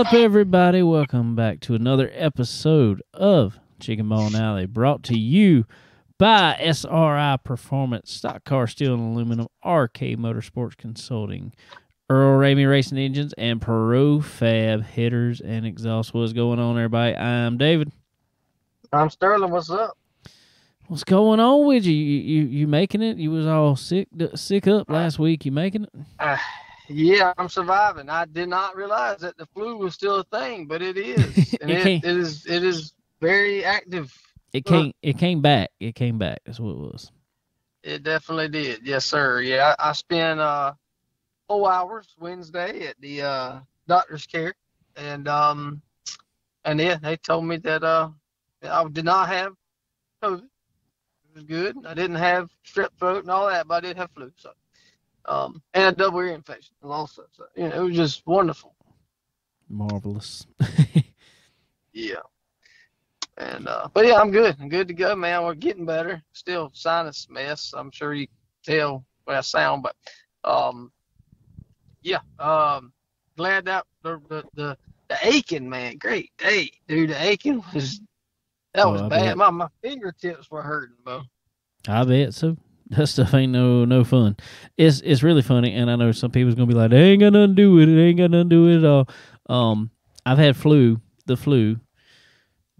Up, everybody? Welcome back to another episode of Chicken Bone Alley, brought to you by SRI Performance, Stock Car Steel and Aluminum, RK Motorsports Consulting, Earl Ramey Racing Engines, and Pro Fab Headers and Exhaust. What's going on, everybody? I'm David. I'm Sterling. What's up? What's going on with you? You you, you making it? You was all sick sick up last week. You making it? Ah, Yeah, I'm surviving. I did not realize that the flu was still a thing, but it is. And it, it, it is it is very active. It came it came back. It came back. That's what it was. It definitely did. Yes, sir. Yeah, I, I spent uh four hours Wednesday at the uh doctor's care, and um and yeah, they told me that uh I did not have COVID. It was good. I didn't have strep throat and all that, but I did have flu. So um and a double ear infection also. So you know, it was just wonderful. Marvelous. Yeah. And uh but yeah, I'm good. I'm good to go, man. We're getting better. Still sinus mess. I'm sure you can tell when I sound, but um yeah. Um glad that the the the, the aching, man, great day. Dude, the aching was that Oh, was I bad. bet. My my fingertips were hurting, bro. I bet so. That stuff ain't no no fun. It's it's really funny, and I know some people's gonna be like, "They ain't got nothing to do with it. They ain't got nothing to do with it at all." Um, I've had flu, the flu,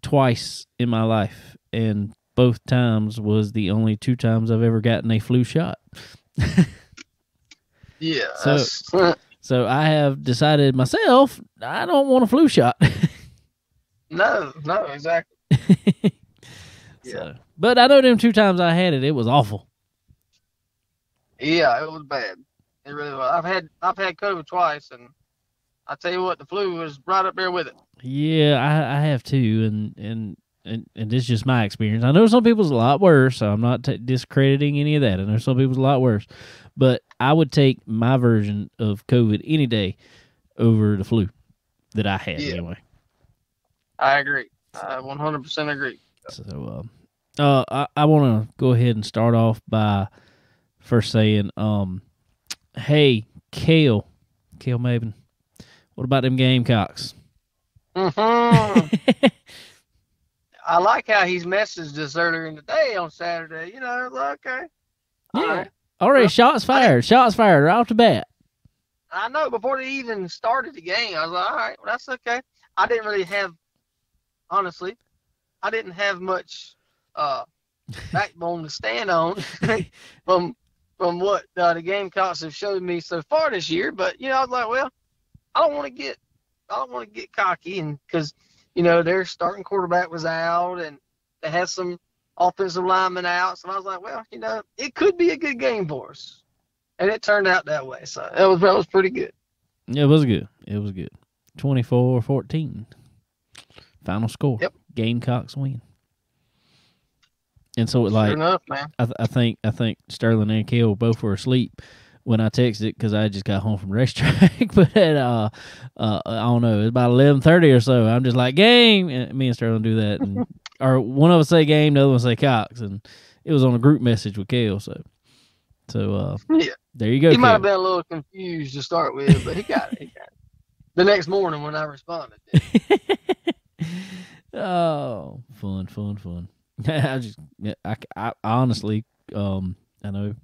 twice in my life, and both times was the only two times I've ever gotten a flu shot. Yeah. So- So I have decided myself I don't want a flu shot. no, no, exactly. So, but I know them two times I had it, it was awful. Yeah, it was bad. It really was. I've had I've had COVID twice and I tell you what, the flu was right up there with it. Yeah, I, I have too, and and and and this is just my experience. I know some people's a lot worse, so I'm not t- discrediting any of that. I know some people's a lot worse, but I would take my version of COVID any day over the flu that I had Yeah. anyway. I agree. I 100% agree. So, uh, uh, I, I want to go ahead and start off by first saying, um, hey, Kale, Kale Maven, what about them Gamecocks? hmm I like how he's messaged us earlier in the day on Saturday. You know, okay. All Yeah. right. Already Well, shots fired, shots fired right off the bat. I know before they even started the game, I was like, all right, well, that's okay. I didn't really have, honestly, I didn't have much uh, backbone to stand on from from what uh, the Gamecocks have showed me so far this year. But you know, I was like, well, I don't want to get, I don't want to get cocky, and because you know their starting quarterback was out, and they had some offensive linemen out, so I was like, well, you know, it could be a good game for us, and it turned out that way. So that was that was pretty good. Yeah, it was good. It was good. 24-14. Final score. Yep. Gamecocks win. And so, it sure like, enough, man. I, th- I think I think Sterling and Kale both were asleep when I texted because I just got home from racetrack. but uh, uh, I don't know, it's about eleven thirty or so. I'm just like game, and me and Sterling do that, and or one of us say game, the other one say Cox, and it was on a group message with Kale. So, so uh, Yeah. there you go. He might have been a little confused to start with, but he got it. He got it. The next morning when I responded. oh, fun, fun, fun. I just, I, I honestly, um, I know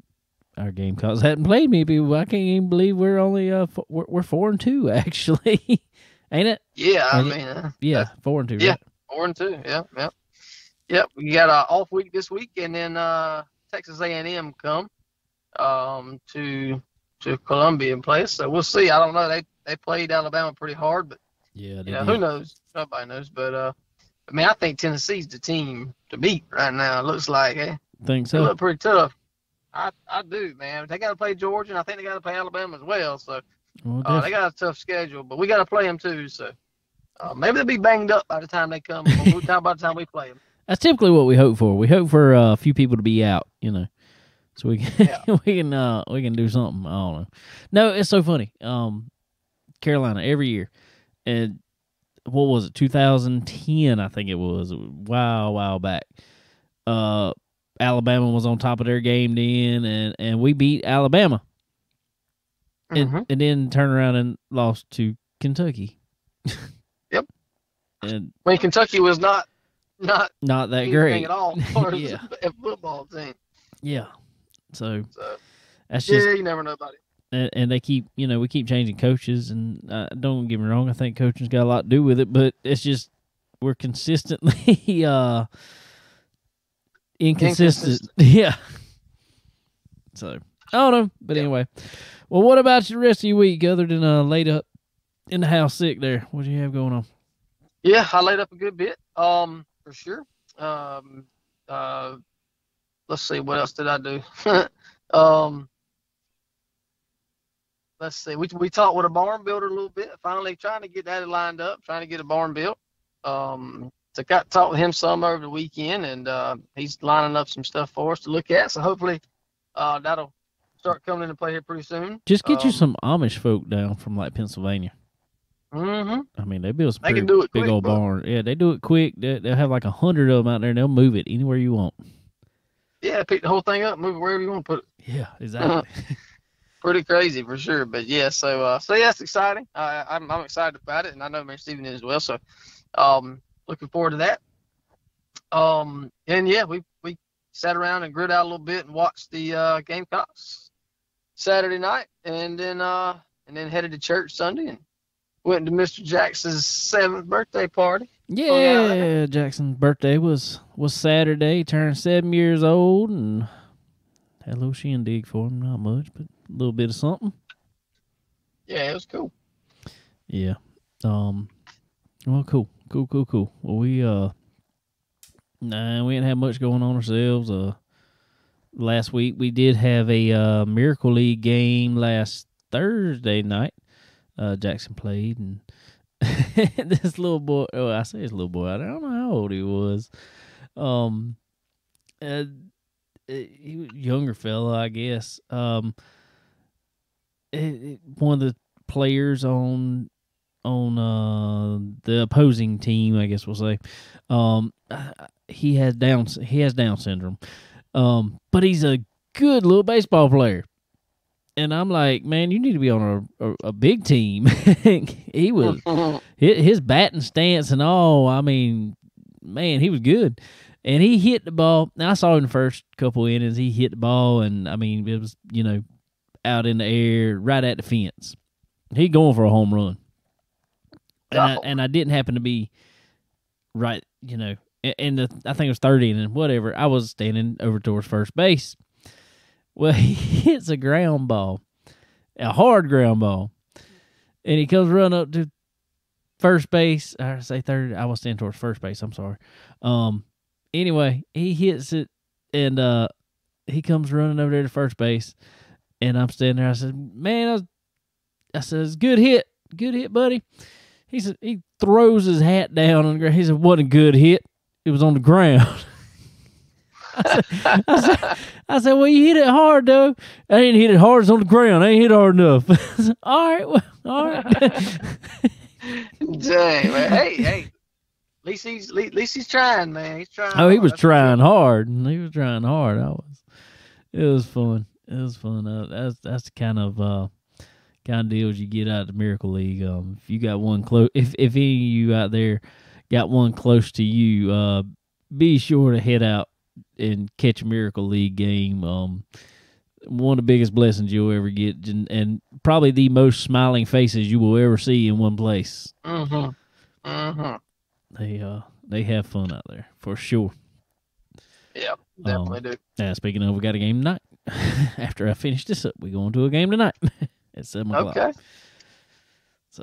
our Gamecocks hadn't played me, but I can't even believe we're only uh f- we're, we're four and two actually, ain't it? Yeah, I it? mean, uh, Yeah, four and two. yeah. right? four and two. Yeah, yeah, yep. We got a off week this week, and then uh, Texas A&M come um, to to Columbia and play. So we'll see. I don't know. They they played Alabama pretty hard, but yeah, you know, who knows? Nobody knows. But uh, I mean, I think Tennessee's the team to beat right now. It looks like eh? think they so. look pretty tough. I I do, man. They got to play Georgia, and I think they got to play Alabama as well. So. Well, Uh, they got a tough schedule, but we got to play them too. So uh, maybe they'll be banged up by the time they come. by the time- by the time we play them. that's typically what we hope for. We hope for uh, a few people to be out, you know, so we can Yeah. we can uh, we can do something. I don't know. No, it's so funny. Um, Carolina every year, and what was it? 2010, I think it was. Wow, wow back. Uh, Alabama was on top of their game then, and and we beat Alabama, and, Mhm. and then turn around and lost to Kentucky. Yep. And mean, Kentucky was not not not that great. at all as far as Yeah. a football team. Yeah. So So that's just yeah, you never know about it. And, and they keep you know we keep changing coaches and uh, don't get me wrong i think coaching's got a lot to do with it but it's just we're consistently uh inconsistent, Inconsistent. yeah so i don't know but Yeah. anyway well what about the rest of your week other than uh laid up in the house sick there what do you have going on Yeah, I laid up a good bit, um, for sure. Um, uh, let's see, what else did I do? um, let's see, we we talked with a barn builder a little bit. Finally, trying to get that lined up, trying to get a barn built. Um, so got talked with him some over the weekend, and uh, he's lining up some stuff for us to look at. So hopefully, uh, that'll start coming into play here pretty soon. just get you Um, some amish folk down from like pennsylvania Mm-hmm. I mean, they build some They pretty can do it big quick, old but- barn. Yeah, they do it quick. They, they'll have like a hundred of them out there, and they'll move it anywhere you want. Yeah, pick the whole thing up, move it wherever you want to put it. Yeah, exactly. pretty crazy for sure. But yeah, so uh, so yeah, it's exciting. Uh, I'm I'm excited about it, and I know Mary Stephen is as well. So, um, looking forward to that. Um, and yeah, we we sat around and grit out a little bit and watched the uh, Gamecocks Saturday night, and then uh and then headed to church Sunday and went to Mr. Jackson's seventh birthday party. yeah, yeah. Jackson's birthday was was Saturday. He turned seven years old, and had a little shindig for him. Not much, but little bit of something. Yeah, it was cool. Yeah. Um. Well, cool, cool, cool, cool. Well, we uh, nah, we didn't have much going on ourselves. Uh, last week we did have a uh Miracle League game last Thursday night. Uh, Jackson played, and this little boy. Oh, I say this little boy. I don't know how old he was. Um, uh, he was a younger fella, I guess. Um, one of the players on on uh the opposing team, I guess we'll say, um, he has down he has Down syndrome, um, but he's a good little baseball player. And I'm like, man, you need to be on a, a, a big team. he was his, batting stance and all. I mean, man, he was good. And he hit the ball. Now I saw in the first couple innings, he hit the ball, and I mean, it was you know out in the air, right at the fence. He going for a home run, and I, Oh. and I didn't happen to be right, you know, in- in the I think it was third inning, whatever. I was standing over towards first base. Well, he hits a ground ball, a hard ground ball, and he comes run up to first base. I say third. I was standing towards first base. I'm sorry. Um. Anyway, he hits it, and uh, he comes running over there to first base, and I'm standing there. I said, "Man, I, was, I said, good hit, good hit, buddy." He said he throws his hat down on the ground. He said, "What a good hit! It was on the ground." I said, I said, I said, well, you hit it hard though. I didn't hit it hard. It's on the ground. I ain't hit it hard enough. Said, all right, well, all right. Dang, man. Hey, hey. At least he's at least he's trying, man. He's trying. oh, he hard, was that's trying hard. He was trying hard. I was. It was fun. It was fun. Uh, that's that's the kind of uh, kind of deals you get out of the Miracle League. Um, if you got one close, if if any of you out there got one close to you, uh, be sure to head out and catch a Miracle League game. Um, one of the biggest blessings you'll ever get, and, and probably the most smiling faces you will ever see in one place. Mhm. Mhm. They uh they have fun out there for sure. Yeah, Um, definitely do. Now, speaking of, we got a game tonight. After I finish this up, we going to a game tonight at seven o'clock. Okay. So,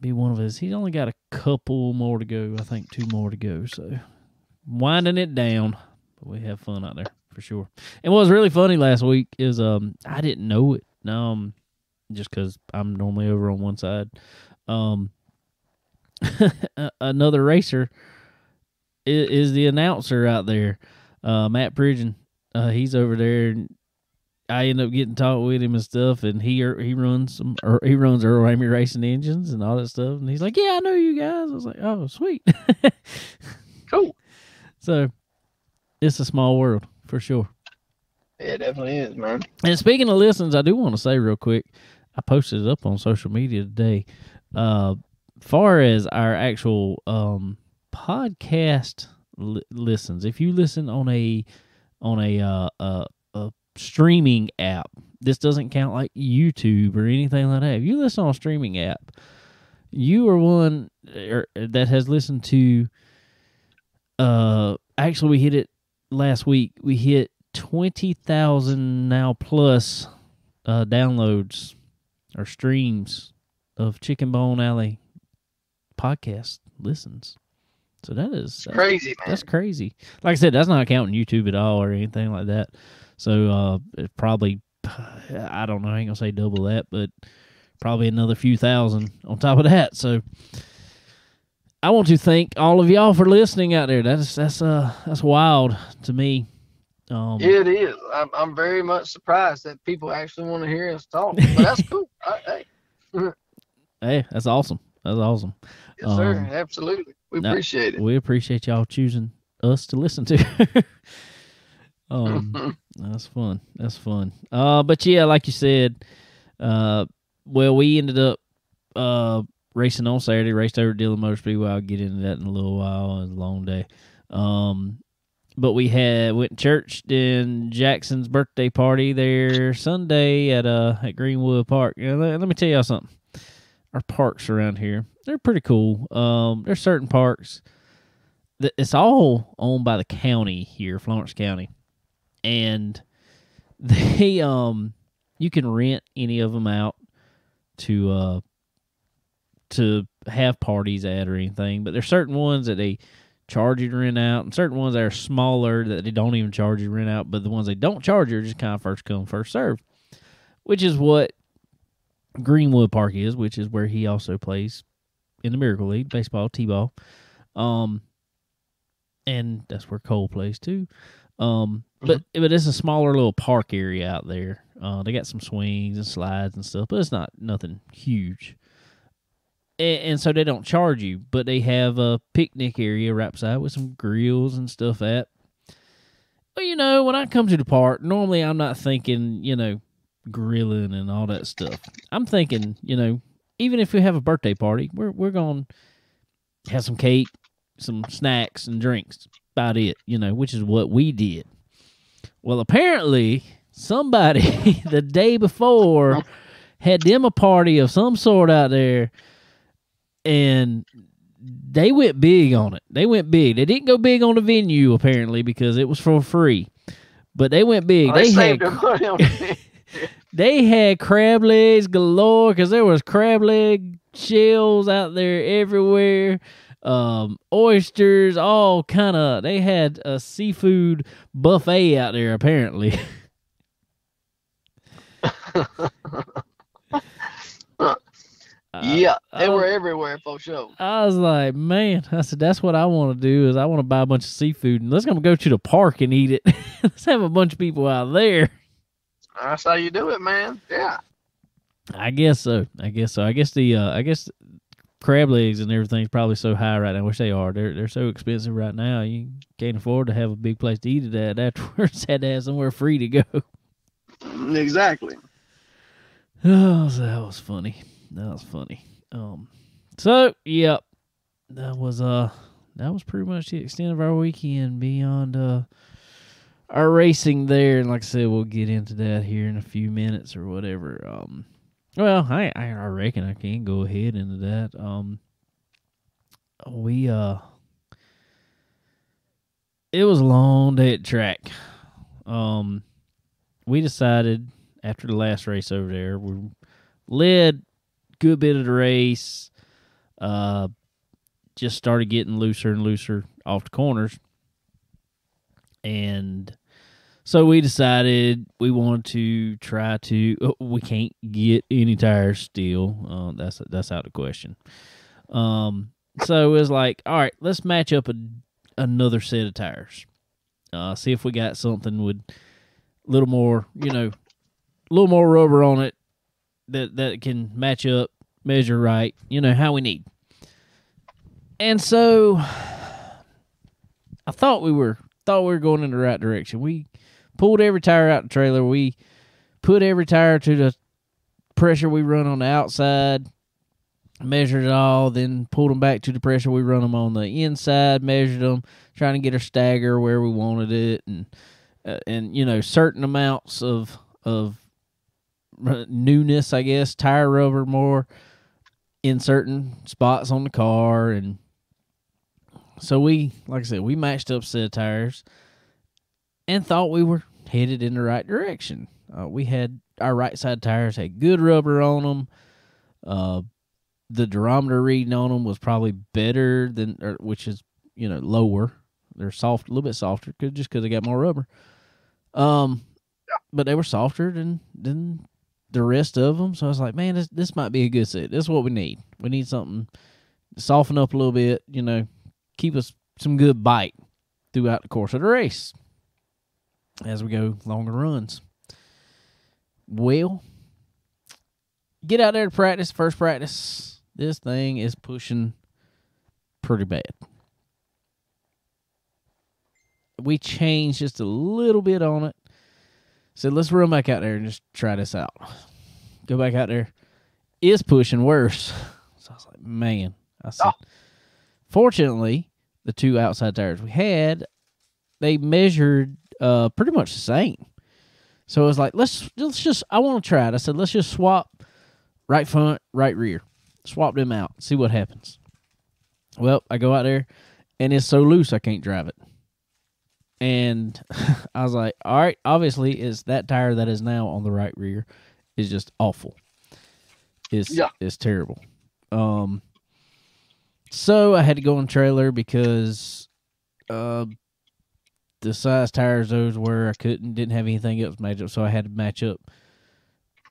be one of us. He's only got a couple more to go. I think two more to go. So, winding it down. But we have fun out there for sure. And what was really funny last week is um I didn't know it. Um, just because I'm normally over on one side. Um, another racer is, is the announcer out there. Uh, Matt Pridgeon. Uh, he's over there. And I end up getting talk with him and stuff, and he er, he runs some er, he runs Earl Ramey Racing engines and all that stuff. And he's like, "Yeah, I know you guys." I was like, "Oh, sweet." Cool. so it's a small world for sure. Yeah, it definitely is, man. And speaking of listens, I do want to say real quick, I posted it up on social media today. Uh, far as our actual um podcast li- listens, if you listen on a on a uh a, a streaming app, this doesn't count like YouTube or anything like that. If you listen on a streaming app, you are one er, that has listened to. Uh, actually, we hit it last week. We hit twenty thousand now plus uh, downloads or streams of Chicken Bone Alley podcast listens. So that is that's, crazy, man. that's crazy. Like I said, that's not counting YouTube at all or anything like that. So uh, it probably I don't know. I ain't gonna say double that, but probably another few thousand on top of that. So I want to thank all of y'all for listening out there. That's that's uh that's wild to me. Um, It is. I'm, I'm very much surprised that people actually want to hear us talk. But that's cool. I, hey, Hey, that's awesome. That's awesome. yes, sir. Um, Absolutely. We no, appreciate it. We appreciate y'all choosing us to listen to. um, that's fun. That's fun. Uh, but yeah, like you said, uh, well, we ended up uh racing on Saturday. Raced over Dillon Motor Speedway. I'll get into that in a little while. It was a long day. Um, but we had went to church. Then Jackson's birthday party there Sunday at uh at Greenwood Park. You know, let, let me tell y'all something. Our parks around here, they're pretty cool. Um, there's certain parks that it's all owned by the county here, Florence County, and they um you can rent any of them out to uh to have parties at or anything. But there's certain ones that they charge you to rent out, and certain ones that are smaller that they don't even charge you to rent out. But the ones they don't charge you are just kind of first come first serve, which is what Greenwood Park is, which is where he also plays in the Miracle League baseball, t-ball. Um, and that's where Cole plays too. Um, but but it's a smaller little park area out there. Uh, they got some swings and slides and stuff, but it's not nothing huge. And, and so they don't charge you, but they have a picnic area right beside with some grills and stuff at. Well, you know, when I come to the park, normally I'm not thinking, you know, grilling and all that stuff. I'm thinking, you know, even if we have a birthday party, we're we're going to have some cake, some snacks and drinks. About it, you know, which is what we did. Well, apparently somebody the day before had them a party of some sort out there and they went big on it. They went big. They didn't go big on the venue apparently because it was for free. But they went big. Oh, they they saved had their money on it. they had crab legs galore because there was crab leg shells out there everywhere um oysters all kind of they had a seafood buffet out there apparently yeah, they I- were everywhere for sure. I was like, man, I said that's what I want to do is I want to buy a bunch of seafood and let's gonna go to the park and eat it. let's have a bunch of people out there. That's how you do it, man. Yeah. I guess so. I guess so. I guess the uh, I guess crab legs and everything's probably so high right now. Which they are. They're they're so expensive right now. You can't afford to have a big place to eat it at. Afterwards, had to have somewhere free to go. Exactly. Oh, so that was funny. That was funny. Um, so yep, that was uh that was pretty much the extent of our weekend beyond uh our racing there. And like I said, we'll get into that here in a few minutes or whatever. Um, well, I I, reckon I can go ahead into that. Um, we uh, it was a long day at track. Um, we decided after the last race over there, we led good bit of the race. Uh, just started getting looser and looser off the corners, and so we decided we wanted to try to. oh, We can't get any tires still. Uh, that's that's out of question. Um, so it was like, all right, let's match up a, another set of tires. Uh, see if we got something with a little more, you know, a little more rubber on it that that can match up, measure right, you know, how we need. And so I thought we were thought we were going in the right direction. We pulled every tire out the trailer. We put every tire to the pressure we run on the outside. measured it all, then pulled them back to the pressure. We run them on the inside, measured them, trying to get our stagger where we wanted it, and uh, and you know certain amounts of of newness, I guess, tire rubber more in certain spots on the car, and so we, like I said, we matched up set of tires and thought we were headed in the right direction. Uh, we had our right side tires had good rubber on them. Uh, the durometer reading on them was probably better than, or, which is you know lower. They're soft, a little bit softer, cause, just because they got more rubber. Um, but they were softer than than the rest of them. So I was like, man, this this might be a good set. This is what we need. We need something soften up a little bit. You know, keep us some good bite throughout the course of the race as we go longer runs. Well, get out there to practice. First practice, this thing is pushing pretty bad. We changed just a little bit on it. Said, let's run back out there and just try this out. Go back out there. It's pushing worse. So I was like, man. I said, oh. Fortunately, the two outside tires we had, they measured uh, pretty much the same. So it was like, let's let's just I want to try it. I said, let's just swap right front, right rear. Swap them out, see what happens. Well, I go out there and it's so loose I can't drive it. And I was like, all right, obviously it's that tire that is now on the right rear is just awful. It's yeah. it's terrible. Um so I had to go on trailer because uh the size tires those were I couldn't didn't have anything else match up, so I had to match up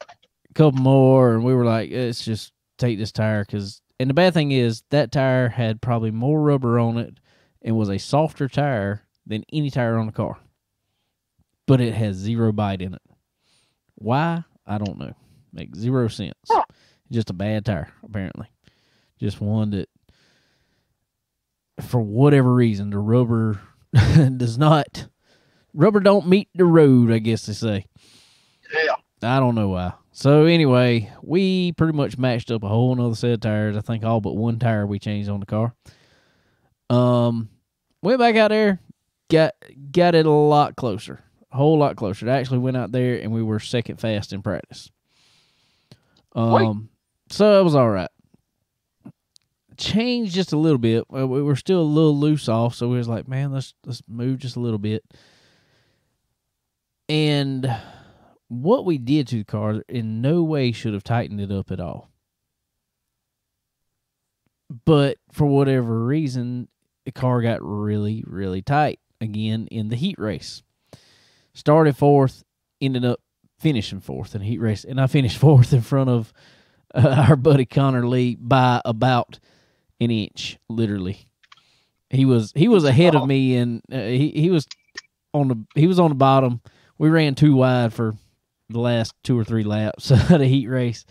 a couple more, and we were like, let's just take this tire because. And the bad thing is that tire had probably more rubber on it and was a softer tire than any tire on the car, but it has zero bite in it. Why? I don't know. Makes zero sense. Just a bad tire, apparently. Just one that, for whatever reason, the rubber does not rubber don't meet the road, I guess they say. Yeah. I don't know why. So anyway, we pretty much matched up a whole another set of tires. I think all but one tire we changed on the car. Um, went back out there, got got it a lot closer, a whole lot closer. I actually went out there and we were second fast in practice. Um, Wait. so it was all right changed just a little bit. We were still a little loose off, so we was like, man, let's let's move just a little bit. And what we did to the car in no way should have tightened it up at all. But for whatever reason, the car got really, really tight again in the heat race. Started fourth, ended up finishing fourth in heat race, and I finished fourth in front of uh, our buddy Connor Lee by about an inch, literally. He was he was ahead of me, and uh, he he was on the he was on the bottom. We ran too wide for the last two or three laps of the heat race,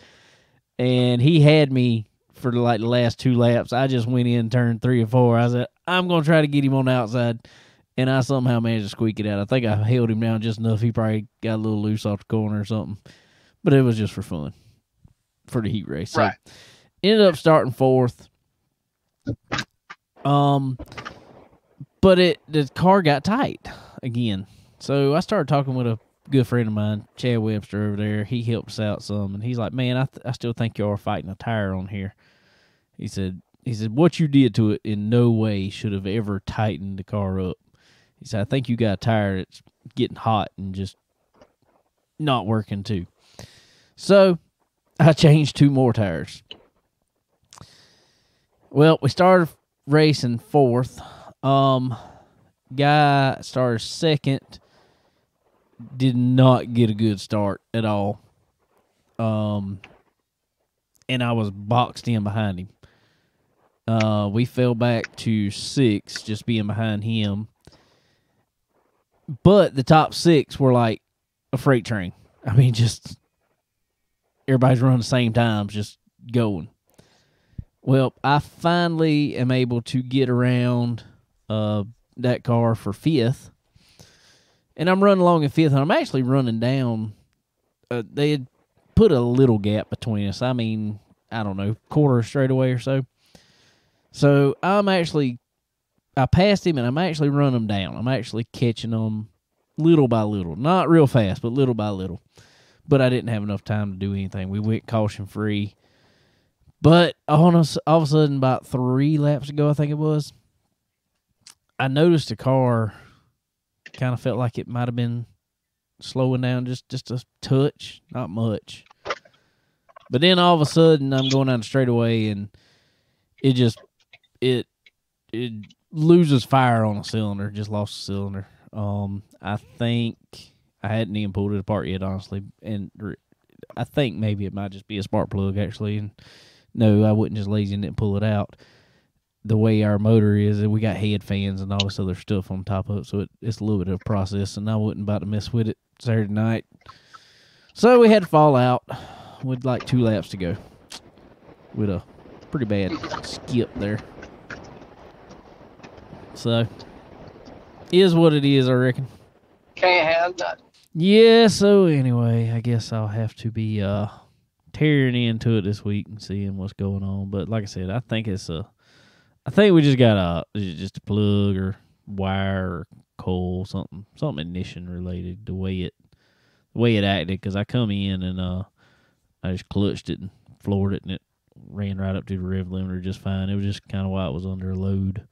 and he had me for like the last two laps. I just went in, turned three or four. I said I'm gonna try to get him on the outside, and I somehow managed to squeak it out. I think I held him down just enough. He probably got a little loose off the corner or something, but it was just for fun for the heat race. So right. ended up starting fourth. Um, but it the car got tight again. So I started talking with a good friend of mine, Chad Webster over there. He helps out some, and he's like, "Man, I th- I still think y'all are fighting a tire on here." He said, "He said what you did to it in no way should have ever tightened the car up." He said, "I think you got a tire that's getting hot and just not working too." So I changed two more tires. Well, we started racing fourth. Um, guy started second. Did not get a good start at all. Um, and I was boxed in behind him. Uh, we fell back to six, just being behind him. But the top six were like a freight train. I mean, just everybody's running the same times, just going. Well, I finally am able to get around uh, that car for fifth, and I'm running along in fifth, and I'm actually running down. Uh, they had put a little gap between us. I mean, I don't know quarter straightaway or so. So I'm actually I passed him and I'm actually running him down. I'm actually catching them little by little, not real fast, but little by little. But I didn't have enough time to do anything. We went caution free. But all of, all of a sudden, about three laps ago, I think it was, I noticed the car kind of felt like it might have been slowing down just just a touch, not much. But then all of a sudden, I'm going down the straightaway, and it just it it loses fire on a cylinder. Just lost a cylinder. Um, I think I hadn't even pulled it apart yet, honestly, and I think maybe it might just be a spark plug actually. And no, I wasn't just lazy and didn't pull it out. The way our motor is, we got head fans and all this other stuff on top of it, so it, it's a little bit of a process. And I wasn't about to mess with it Saturday night, so we had to fall out with like two laps to go, with a pretty bad skip there. So, is what it is, I reckon. Can't have that. Yeah, so anyway, I guess I'll have to be uh tearing into it this week and seeing what's going on. But like I said, I think it's a I think we just got a just a plug or wire or coil, something something ignition related. The way it the way it acted, because I come in and uh I just clutched it and floored it, and it ran right up to the rev limiter just fine. It was just kind of why it was under a load.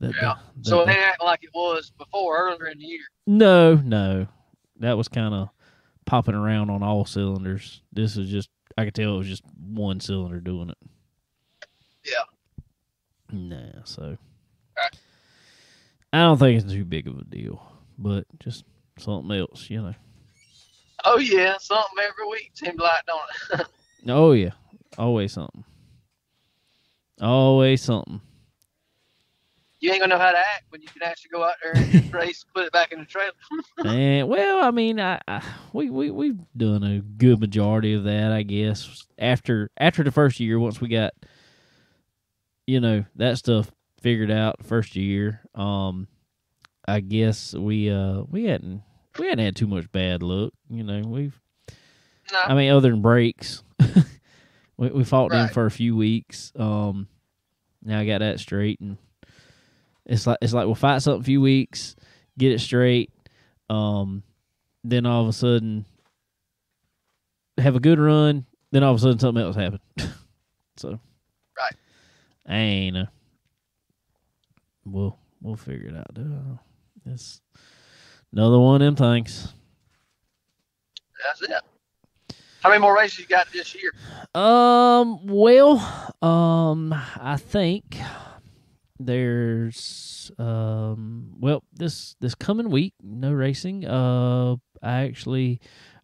That, yeah. That, so it ain't acting like it was before earlier in the year. No, no, that was kind of popping around on all cylinders. This is just I could tell it was just one cylinder doing it. Yeah. Nah, so right. I don't think it's too big of a deal, but just something else, you know. Oh yeah, something every week seems like, don't it? oh yeah, always something. Always something you ain't gonna know how to act when you can actually go out there and race, put it back in the trailer. and well, I mean, I, I, we we we've done a good majority of that, I guess. After after the first year, once we got, you know, that stuff figured out first year, um, I guess we uh we hadn't we hadn't had too much bad luck. You know, we've. No. I mean, other than brakes, we we fought right. them for a few weeks. Um, now I got that straight and it's like it's like we'll fight something a few weeks, get it straight, um, then all of a sudden have a good run, then all of a sudden something else happened. so Right. I ain't know. We'll we'll figure it out. Uh, it's another one of them things. That's it. How many more races you got this year? Um. Well. Um. I think there's um well this this coming week no racing uh i actually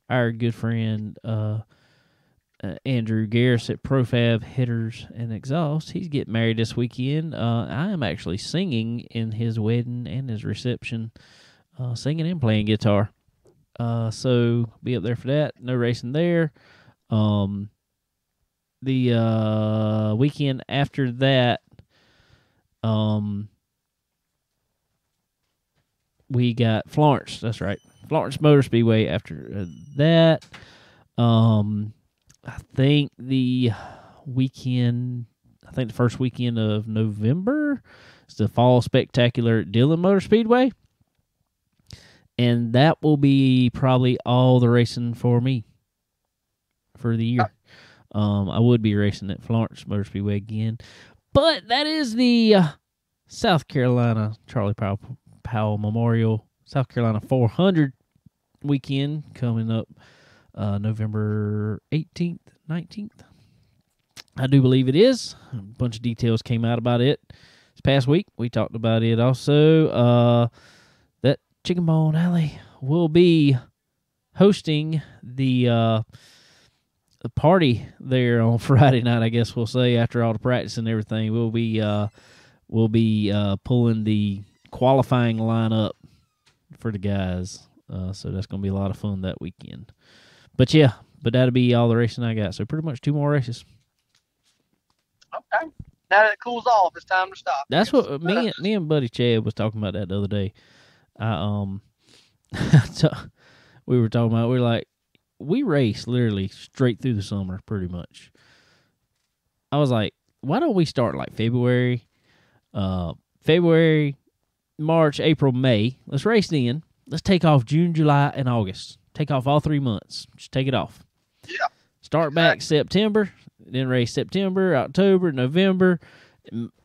our good friend uh, uh Andrew Garris at Profab Headers and Exhaust. He's getting married this weekend. Uh, I am actually singing in his wedding and his reception, uh, singing and playing guitar. Uh, so be up there for that. No racing there. Um, the uh, weekend after that, um, we got Florence. That's right, Florence Motor Speedway. After uh, that, um, I think the weekend. I think the first weekend of November is the Fall Spectacular at Dillon Motor Speedway, and that will be probably all the racing for me for the year. Um, I would be racing at Florence Motor Speedway again, but that is the uh, South Carolina Charlie Powell, Powell Memorial South Carolina 400 weekend coming up uh, November 18th, 19th. I do believe it is. A bunch of details came out about it this past week. We talked about it also. Uh, that Chicken Bone Alley will be hosting the uh, a party there on Friday night. I guess we'll say after all the practice and everything, we'll be uh, we'll be uh, pulling the qualifying lineup for the guys. Uh, so that's going to be a lot of fun that weekend. But yeah, but that'll be all the racing I got. So pretty much two more races. Okay. Now that it cools off, it's time to stop. That's what me me and Buddy Chad was talking about that the other day. I um, we were talking about we are like we race literally straight through the summer, pretty much. I was like, why don't we start like February, uh, February, March, April, May? Let's race then. Let's take off June, July, and August. Take off all three months. Just take it off. Yeah. Start back September, then race September, October, November.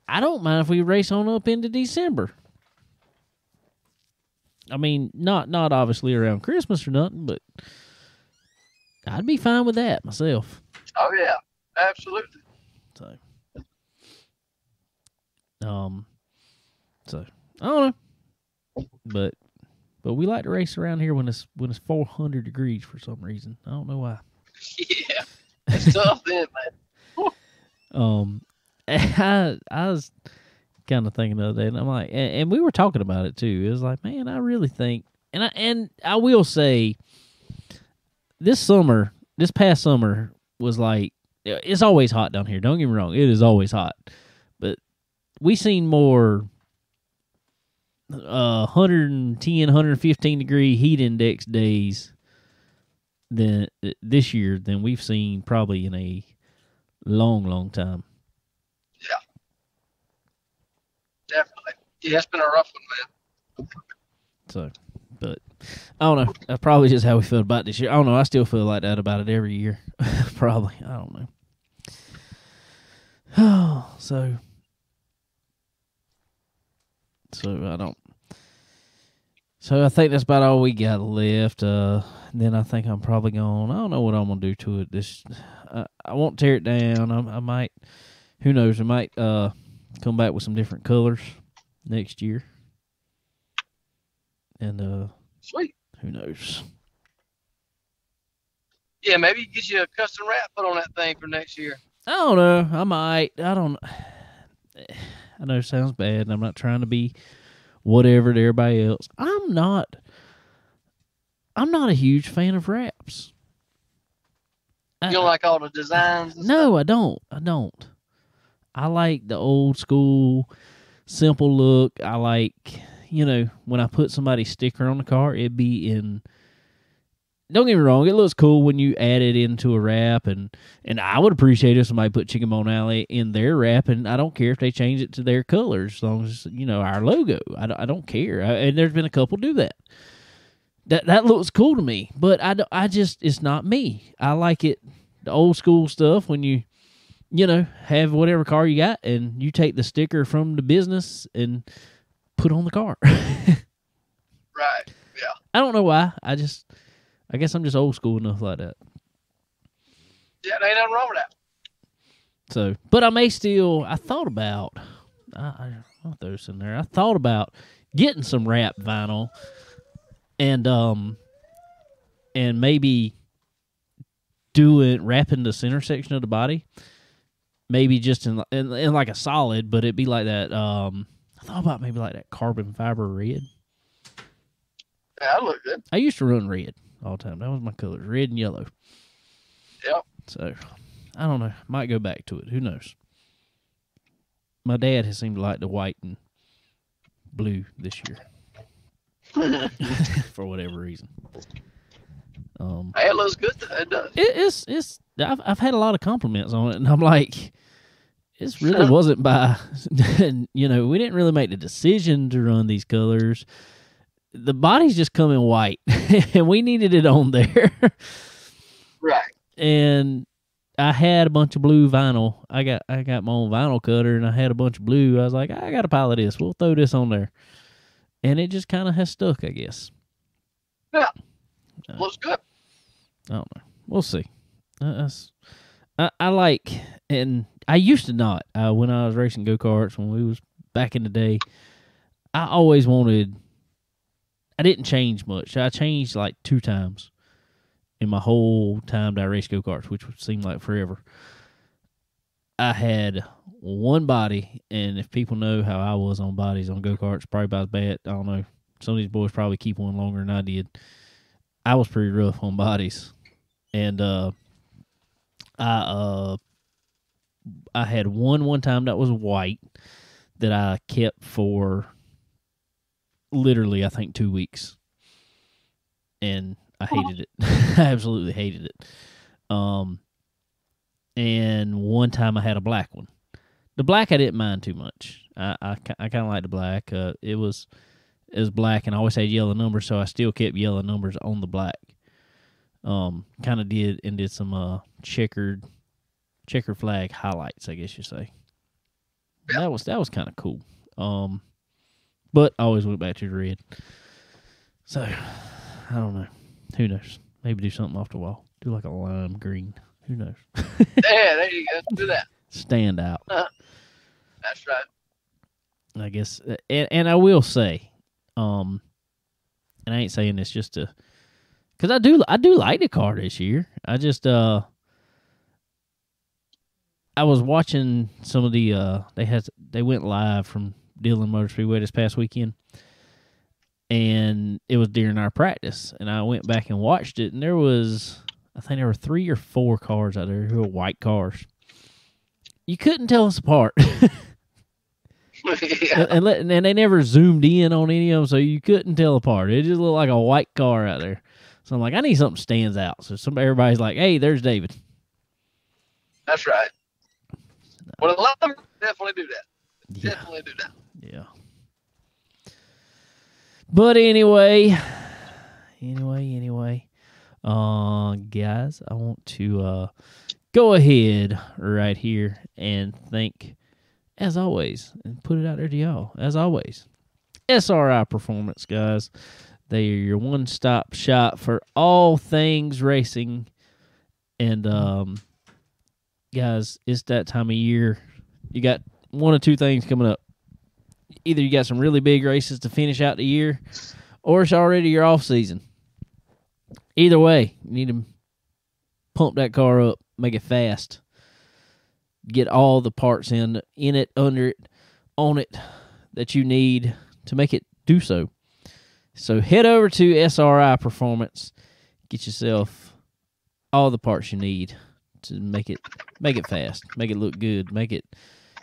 I don't mind if we race on up into December. I mean, not not obviously around Christmas or nothing, but I'd be fine with that myself. Oh yeah, absolutely. So, um, so I don't know, but but we like to race around here when it's when it's four hundred degrees for some reason. I don't know why. Yeah, it's tough then, man. Um, I I was kind of thinking the other day, and I'm like, and, and we were talking about it too. It was like, man, I really think, and I and I will say, this summer, this past summer was like, it's always hot down here. Don't get me wrong, it is always hot, but we seen more. Uh, 110, 115 degree heat index days than this year than we've seen probably in a long, long time. Yeah definitely. Yeah, it's been a rough one, man. So, I don't know. That's probably just how we feel about this year. I don't know. I still feel like that about it every year. probably. I don't know. Oh, so, so I don't. So I think that's about all we got left. Uh, then I think I'm probably going. I don't know what I'm gonna do to it. This, I, I won't tear it down. I, I might. Who knows? I might uh come back with some different colors next year. And uh Sweet. who knows? Yeah, maybe get you a custom wrap put on that thing for next year. I don't know. I might. I don't. I know it sounds bad, and I'm not trying to be whatever to everybody else. I'm not. I'm not a huge fan of wraps. I- You don't like all the designs? No, I don't. I don't. I like the old school, simple look. I like, you know, when I put somebody's sticker on the car, it'd be in. Don't get me wrong, it looks cool when you add it into a wrap, and and I would appreciate if somebody put Chicken Bone Alley in their wrap, and I don't care if they change it to their colors, as long as you know our logo. I don't, I don't care, I, and there's been a couple do that. That that looks cool to me, but I, I just it's not me. I like it the old school stuff when you you know have whatever car you got and you take the sticker from the business and put on the car right. Yeah. i don't know why i just i guess i'm just old school enough like that Yeah, there ain't nothing wrong with that. so but i may still i thought about i, I i'll throw this in there i thought about getting some wrap vinyl and um and maybe doing wrapping the center section of the body maybe just in, in in like a solid but it'd be like that um thought about maybe like that carbon fiber red Yeah, that look good. i used to run red all the time that was my colors red and yellow Yep. so i don't know might go back to it who knows my dad has seemed to like the white and blue this year for whatever reason um Hey, it looks good. though. It does. it, it's it's I've I've had a lot of compliments on it, and I'm like, this really wasn't by, you know, we didn't really make the decision to run these colors. The body's just coming white, and we needed it on there. Right. and I had a bunch of blue vinyl. I got I got my own vinyl cutter, and I had a bunch of blue. I was like, I got a pile of this. We'll throw this on there, and it just kind of has stuck, I guess. Uh, Looks good. I don't know. We'll see. Uh, that's- I, I like, and I used to not. Uh, when I was racing go karts, when we was back in the day, I always wanted. I didn't change much. I changed like two times in my whole time that I raced go karts, which would seem like forever. I had one body, and if people know how I was on bodies on go karts, probably about as bad. I don't know. Some of these boys probably keep one longer than I did. I was pretty rough on bodies, and uh, I uh, I had one one time that was white that I kept for literally I think two weeks, and I hated it. I absolutely hated it. Um, and one time I had a black one. The black I didn't mind too much. I I, I kind of like the black. Uh, it was it was black, and I always had yellow numbers, so I still kept yellow numbers on the black. Um, kind of did and did some uh checkered checker flag highlights, I guess you say. Yeah. That was that was kind of cool. Um, but I always went back to the red. So I don't know. Who knows? Maybe do something off the wall. Do like a lime green. Who knows? yeah, there you go. Do that. Stand out. That's right. I guess, and, and I will say, um, and I ain't saying this just to, cause I do I do like the car this year. I just uh, I was watching some of the uh, they had they went live from Dillon Motor Speedway this past weekend, and it was during our practice, and I went back and watched it, and there was I think there were three or four cars out there who were white cars. You couldn't tell us apart. yeah. and, and, and they never zoomed in on any of them, so you couldn't tell apart. It just looked like a white car out there. So I'm like, I need something stands out. So some everybody's like, "Hey, there's David." That's right. Well, let them definitely do that. Yeah, Definitely do that. yeah. But anyway, anyway, anyway, uh, guys, I want to uh go ahead right here and thank, as always, and put it out there to y'all. As always, SRI Performance, guys. They are your one stop shop for all things racing. And um guys, it's that time of year. You got one or two things coming up. Either you got some really big races to finish out the year, or it's already your off season. Either way, you need to pump that car up, make it fast, get all the parts in in it, under it, on it that you need to make it do so. So head over to SRI Performance, get yourself all the parts you need to make it make it fast, make it look good, make it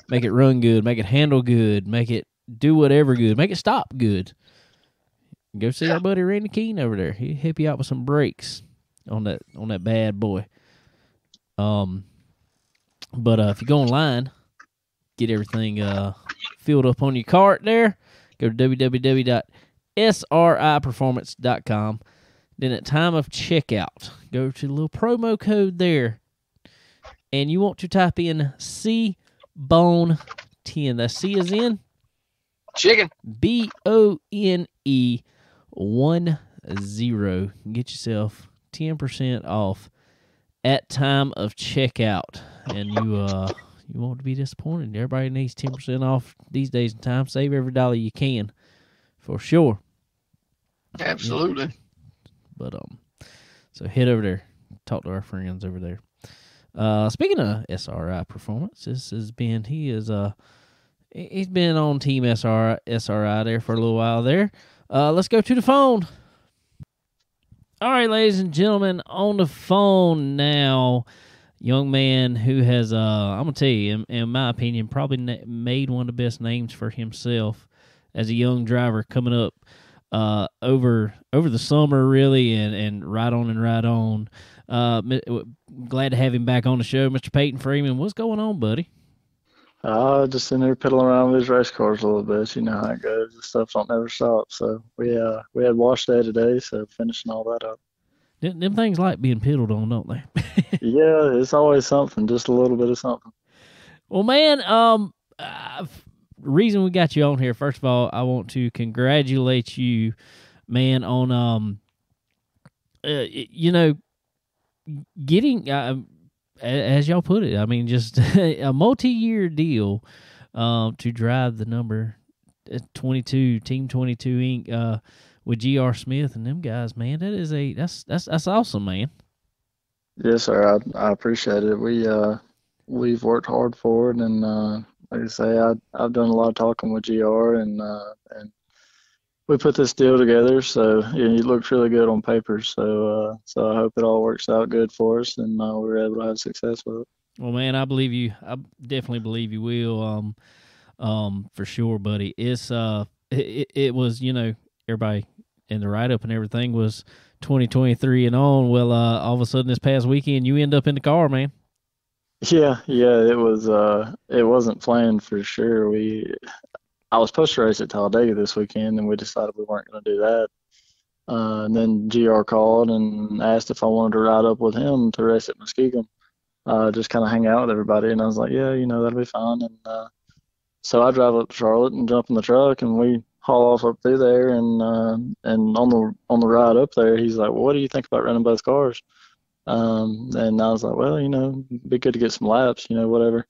make it run good, make it handle good, make it do whatever good, make it stop good. Go see our buddy Randy Keene over there. He'll help you out with some brakes on that on that bad boy. Um, but uh, if you go online, get everything uh filled up on your cart there. Go to www.sriperformance.com. Then at time of checkout, go to the little promo code there, and you want to type in C Bone Ten. The C is in Chicken. B O N E one zero. Get yourself ten percent off at time of checkout, and you uh you won't be disappointed. Everybody needs ten percent off these days in time. Save every dollar you can, for sure. Absolutely. But um, so head over there, talk to our friends over there. Uh, speaking of SRI performance, this has been he is uh he- he's been on Team SRI SRI there for a little while there. Uh, let's go to the phone. All right, ladies and gentlemen, on the phone now, young man who has uh I'm gonna tell you, in, in my opinion, probably na- made one of the best names for himself as a young driver coming up uh, over over the summer, really, and, and right on and right on. Uh, glad to have him back on the show, Mr. Payton Freeman. What's going on, buddy? Uh, just in there piddling around with his race cars a little bit. You know how it goes. The stuff don't never stop. So we uh we had wash day today, so finishing all that up. Them, them things like being piddled on, don't they? Yeah, it's always something, just a little bit of something. well, man, um, uh, f- reason we got you on here. First of all, I want to congratulate you, man, on um, uh, you know, getting uh, as y'all put it. I mean, just a multi-year deal um, to drive the number uh, twenty-two, Team Twenty-two Inc. Uh, with G.R. Smith and them guys, man. That is a that's that's that's awesome, man. Yes, sir. I I appreciate it. We uh we've worked hard for it, and uh, like I say, I I've done a lot of talking with GR, and uh, and we put this deal together. So yeah, it looks really good on paper. So uh, so I hope it all works out good for us, and uh, we're able to have success with it. Well, man, I believe you. I definitely believe you will. Um, um, for sure, buddy. It's uh, it, it was you know everybody in the write up and everything was 2023 and on. Well, uh, all of a sudden this past weekend, you end up in the car, man. Yeah, yeah, it was. Uh, it wasn't planned for sure. We, I was supposed to race at Talladega this weekend, and we decided we weren't going to do that. Uh, and then GR called and asked if I wanted to ride up with him to race at Muskegon, uh, just kind of hang out with everybody. And I was like, yeah, you know, that'll be fine. And uh, so I drive up to Charlotte and jump in the truck, and we haul off up through there. And uh, and on the on the ride up there, he's like, well, what do you think about running both cars? Um, and I was like, well, you know, be good to get some laps, you know, whatever.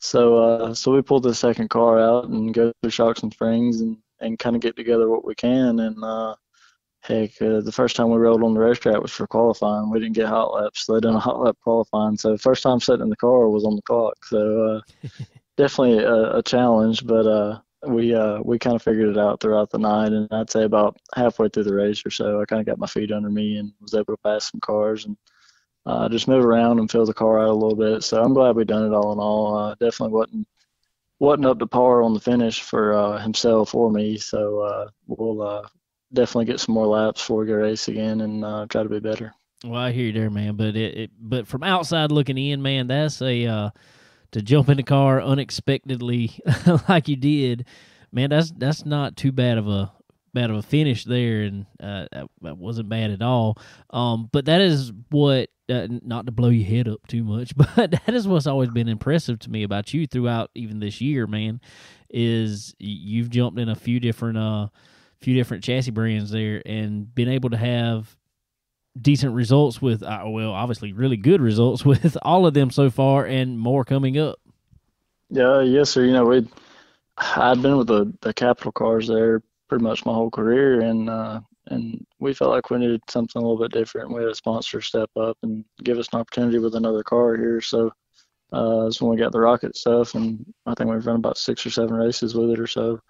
So uh, so we pulled the second car out and go through shocks and springs and and kind of get together what we can. And uh, heck, uh, the first time we rode on the racetrack was for qualifying. We didn't get hot laps. So they done a hot lap qualifying. So first time sitting in the car was on the clock. So uh, definitely a, a, challenge, but uh, we uh, we kind of figured it out throughout the night. And I'd say about halfway through the race or so, I kind of got my feet under me and was able to pass some cars and uh, just move around and fill the car out a little bit. So I'm glad we done it all in all. Uh, definitely wasn't wasn't up to par on the finish for uh, himself or me. So uh, we'll uh, definitely get some more laps before we race again and uh, try to be better. Well, I hear you there, man. But it, it but from outside looking in, man, that's a to jump in the car unexpectedly like you did. Man, that's that's not too bad of a bad of a finish there, and uh, that wasn't bad at all. Um, but that is what, uh, not to blow your head up too much, but that is what's always been impressive to me about you throughout even this year, man. Is you've jumped in a few different, uh, few different chassis brands there, and been able to have decent results with, uh, well, obviously really good results with all of them so far, and more coming up. Yeah, yes, sir. You know, we I'd been with the the capital cars there pretty much my whole career, and uh, and we felt like we needed something a little bit different. We had a sponsor step up and give us an opportunity with another car here. So uh, that's when we got the Rocket stuff, and I think we've run about six or seven races with it or so,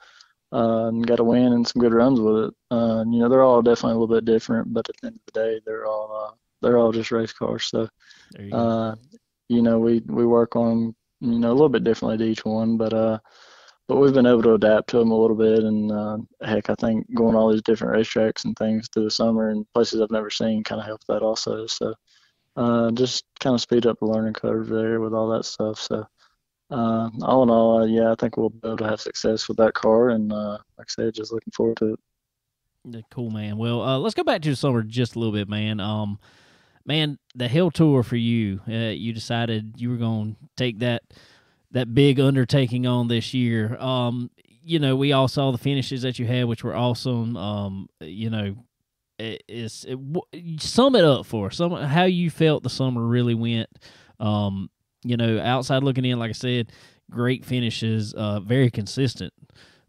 uh, and got a win and some good runs with it. Uh, you know, they're all definitely a little bit different, but at the end of the day, they're all uh, they're all just race cars. So, you, uh, you know, we we work on you know a little bit differently to each one, but uh, but we've been able to adapt to them a little bit. And uh, heck, I think going all these different racetracks and things through the summer and places I've never seen kind of helped that also. So uh, just kind of speed up the learning curve there with all that stuff. So uh, all in all, uh, yeah, I think we'll be able to have success with that car. And uh, like I said, just looking forward to it. Yeah, Cool, man. Well, uh, let's go back to the summer just a little bit, man. Um, man, the Hell Tour for you, you decided you were going to take that – that big undertaking on this year. Um, you know, we all saw the finishes that you had, which were awesome. Um, you know, it, it's it, sum it up for some how you felt the summer really went. Um, you know, outside looking in, like I said, great finishes, uh, very consistent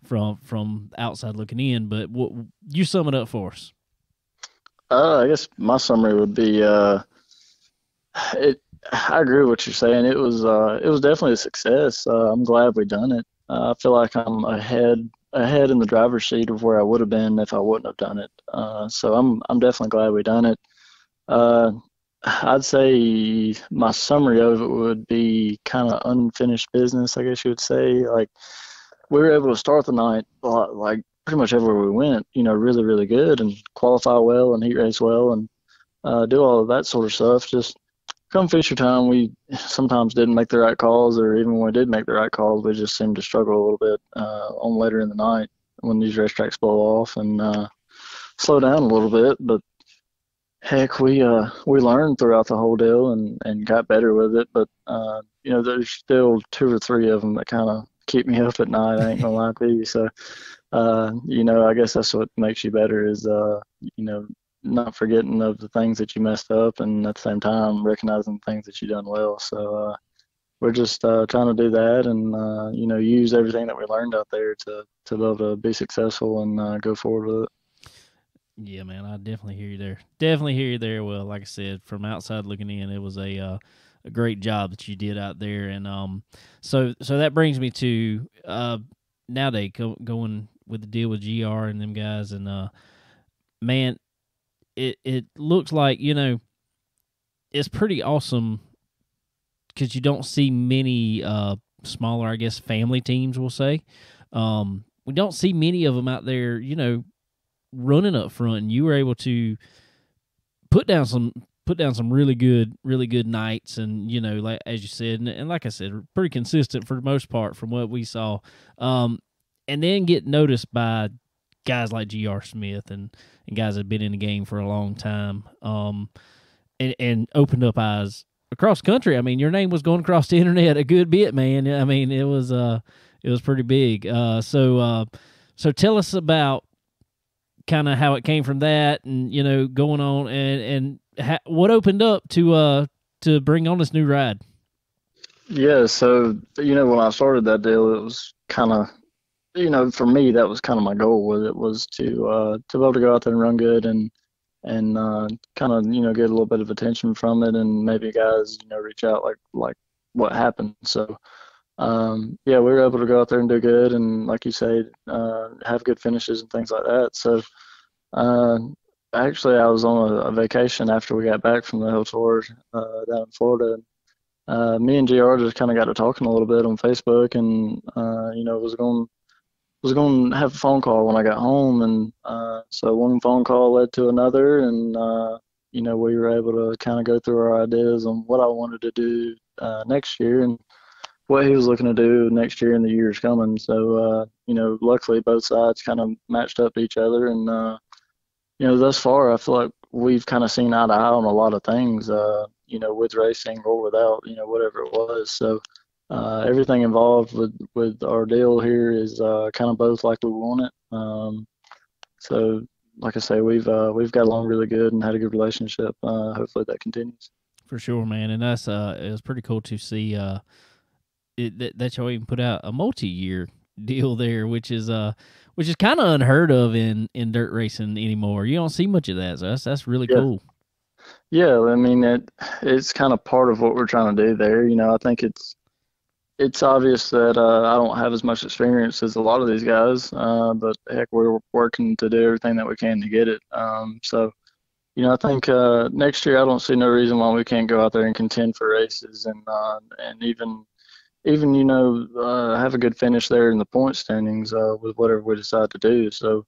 from from outside looking in. But what you sum it up for us? Uh, I guess my summary would be uh, it I agree with what you're saying. It was uh, it was definitely a success. Uh, I'm glad we done it. Uh, I feel like I'm ahead ahead in the driver's seat of where I would have been if I wouldn't have done it. Uh, so I'm I'm definitely glad we done it. Uh, I'd say my summary of it would be kind of unfinished business. I guess you would say. Like we were able to start the night like pretty much everywhere we went. You know, really really good and qualify well and heat race well and uh, do all of that sort of stuff. Just come feature time, we sometimes didn't make the right calls, or even when we did make the right calls, we just seemed to struggle a little bit uh, on later in the night when these racetracks blow off and uh, slow down a little bit. But heck, we uh, we learned throughout the whole deal and, and got better with it. But uh, you know, there's still two or three of them that kind of keep me up at night. I ain't gonna lie to you. So, uh, you know, I guess that's what makes you better is uh, you know not forgetting of the things that you messed up and at the same time recognizing things that you done well. So uh, we're just uh, trying to do that and uh, you know use everything that we learned out there to to be able to be successful and uh, go forward with it. Yeah, man, I definitely hear you there. Definitely hear you there. Well, like I said, from outside looking in, it was a uh, a great job that you did out there, and um, so so that brings me to uh, nowadays go, going with the deal with GR and them guys, and uh, man, it it looks like you know it's pretty awesome because you don't see many uh, smaller, I guess, family teams. We'll say um, we don't see many of them out there. You know, running up front, and you were able to put down some put down some really good really good nights and you know like as you said and, and like i said pretty consistent for the most part from what we saw um, and then get noticed by guys like G.R. Smith and, and guys that have been in the game for a long time um, and, and opened up eyes across country. I mean, your name was going across the internet a good bit, man. I mean, it was uh, it was pretty big. Uh, so uh, so tell us about kind of how it came from that, and you know, going on and and ha- what opened up to uh to bring on this new ride. Yeah, so you know, when I started that deal, it was kind of you know, for me, that was kind of my goal. Was it was to uh, to be able to go out there and run good and and uh, kind of you know get a little bit of attention from it, and maybe guys you know reach out like like what happened. So um, yeah, we were able to go out there and do good, and like you say, uh, have good finishes and things like that. So uh, actually, I was on a, a, vacation after we got back from the Hell Tour uh, down in Florida. Uh, me and Gr just kind of got to talking a little bit on Facebook, and uh, you know was going was going to have a phone call when I got home, and uh, so one phone call led to another, and uh, you know we were able to kind of go through our ideas on what I wanted to do uh, next year and what he was looking to do next year and the years coming. So uh, you know, luckily both sides kind of matched up to each other, and uh, you know, thus far I feel like we've kind of seen eye to eye on a lot of things. Uh, you know, with racing or without, you know, whatever it was. So uh, everything involved with with our deal here is uh, kind of both like we want it. Um, so, like I say, we've uh, we've got along really good and had a good relationship. Uh, hopefully, that continues. For sure, man, and that's uh, it was pretty cool to see uh, it, that, that y'all even put out a multi-year deal there, which is uh, which is kind of unheard of in in dirt racing anymore. You don't see much of that, so that's that's really yeah. cool. Yeah, I mean it. It's kind of part of what we're trying to do there. You know, I think it's it's obvious that uh, I don't have as much experience as a lot of these guys, uh, but heck, we're working to do everything that we can to get it. Um, so, you know, I think uh, next year I don't see no reason why we can't go out there and contend for races and uh, and even even you know uh, have a good finish there in the point standings uh, with whatever we decide to do. So.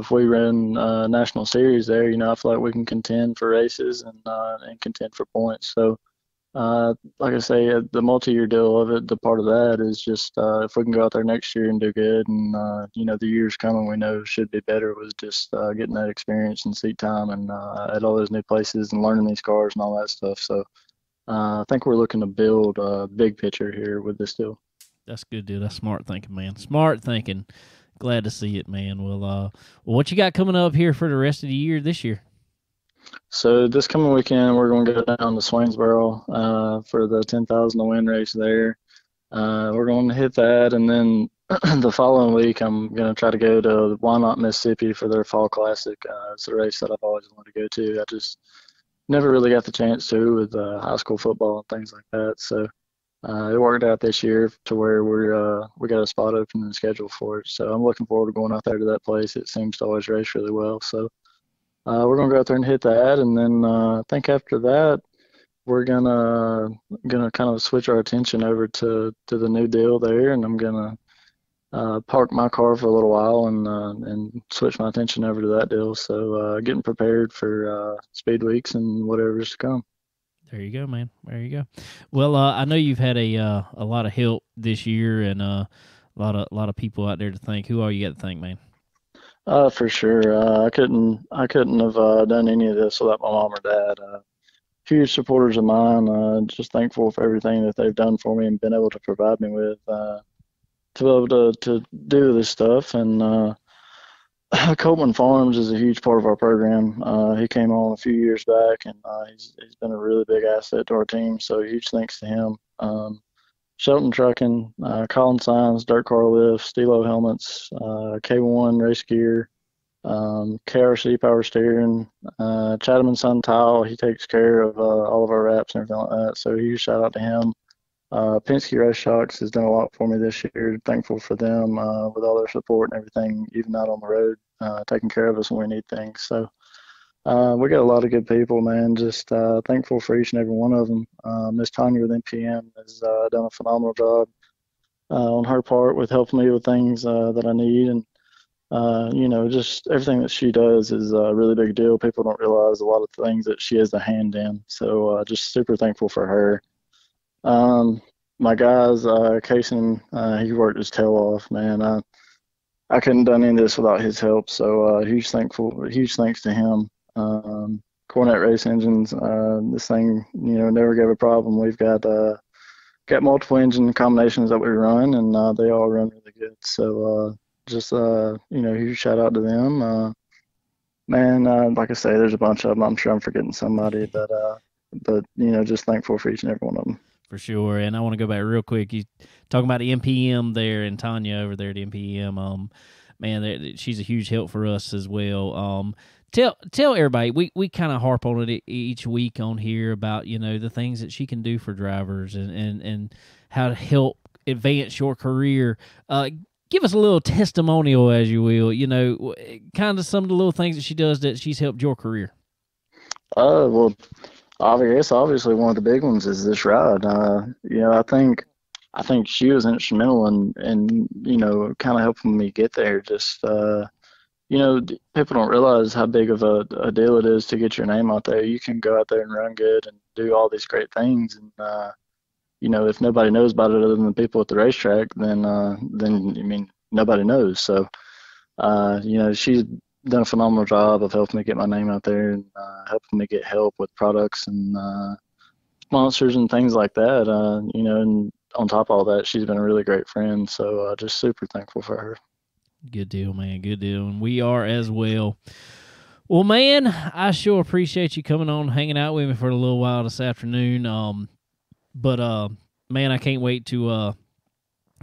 if we run national series there, you know, I feel like we can contend for races and and contend for points. So, uh, like I say, uh, the multi-year deal of it, the part of that is just uh, if we can go out there next year and do good, and uh, you know the years coming, we know should be better. Was just uh, getting that experience and seat time and at all those new places and learning these cars and all that stuff. So I think we're looking to build a big picture here with this deal. That's good, dude. That's smart thinking, man. Smart thinking. Glad to see it, man. Well, well, what you got coming up here for the rest of the year this year? So this coming weekend, we're going to go down to Swainsboro uh, for the 10,000 to win race there. Uh, we're going to hit that, and then the following week, I'm going to try to go to Whynot, Mississippi for their Fall Classic. Uh, it's a race that I've always wanted to go to. I just never really got the chance to with uh, high school football and things like that. So uh, it worked out this year to where we're uh, we got a spot open in the schedule for it. So I'm looking forward to going out there to that place. It seems to always race really well. So uh, we're gonna go out there and hit that, and then uh, I think after that we're gonna gonna kind of switch our attention over to to the new deal there, and I'm gonna uh, park my car for a little while and uh, and switch my attention over to that deal. So uh, getting prepared for uh, speed weeks and whatever's to come. There you go, man. There you go. Well, I know you've had a a lot of help this year, and a lot of a lot of people out there to thank. Who are you got to thank, man? Uh, for sure. Uh, I couldn't I couldn't have uh, done any of this without my mom or dad. Uh, huge supporters of mine. Uh, just thankful for everything that they've done for me and been able to provide me with uh, to be able to, to do this stuff. And uh, Coleman Farms is a huge part of our program. He came on a few years back, and he's he's been a really big asset to our team. So huge thanks to him. Um, Shelton Trucking, uh, Colin Signs, Dirt Car Lift, Stilo Helmets, uh, K1 Race Gear, um, KRC Power Steering, uh, Chatham and Son Tile. He takes care of uh, all of our wraps and everything like that. So huge shout out to him. Uh, Penske Race Shocks has done a lot for me this year. Thankful for them uh, with all their support and everything, even out on the road, uh, taking care of us when we need things. So uh, we got a lot of good people, man. Just uh, thankful for each and every one of them. Uh, Miss Tanya with NPM has uh, done a phenomenal job uh, on her part with helping me with things uh, that I need, and you know, just everything that she does is a really big deal. People don't realize a lot of things that she has a hand in. So just super thankful for her. Um, my guys, uh, Kaysen, uh, he worked his tail off, man. I, I couldn't done any of this without his help. So huge thankful, huge thanks to him. Um, Cornett Race Engines, uh, this thing, you know, never gave a problem. We've got uh, got multiple engine combinations that we run, and uh, they all run really good. So uh, just uh, you know, huge shout out to them. Uh, man, like I say, there's a bunch of them. I'm sure I'm forgetting somebody, but uh, but you know, just thankful for each and every one of them. For sure, and I want to go back real quick. You talking about the NPM there and Tanya over there at NPM. Um, man, she's a huge help for us as well. Um, tell tell everybody we, we kind of harp on it each week on here about you know the things that she can do for drivers and and, and how to help advance your career. Uh, give us a little testimonial as you will you know kind of some of the little things that she does that she's helped your career. Uh well obvious obviously one of the big ones is this ride. Uh you know i think i think she was instrumental in in you know kind of helping me get there. Just uh you know, people don't realize how big of a, a, deal it is to get your name out there. You can go out there and run good and do all these great things, and uh, you know, if nobody knows about it other than the people at the racetrack, then uh, then I mean, nobody knows. So, uh, you know, she's done a phenomenal job of helping me get my name out there and uh, helping me get help with products and uh, sponsors and things like that. Uh, you know, and on top of all that, she's been a really great friend. So, just super thankful for her. Good deal, man. Good deal. And we are as well. Well, man, I sure appreciate you coming on, hanging out with me for a little while this afternoon. Um, but uh, man, I can't wait to uh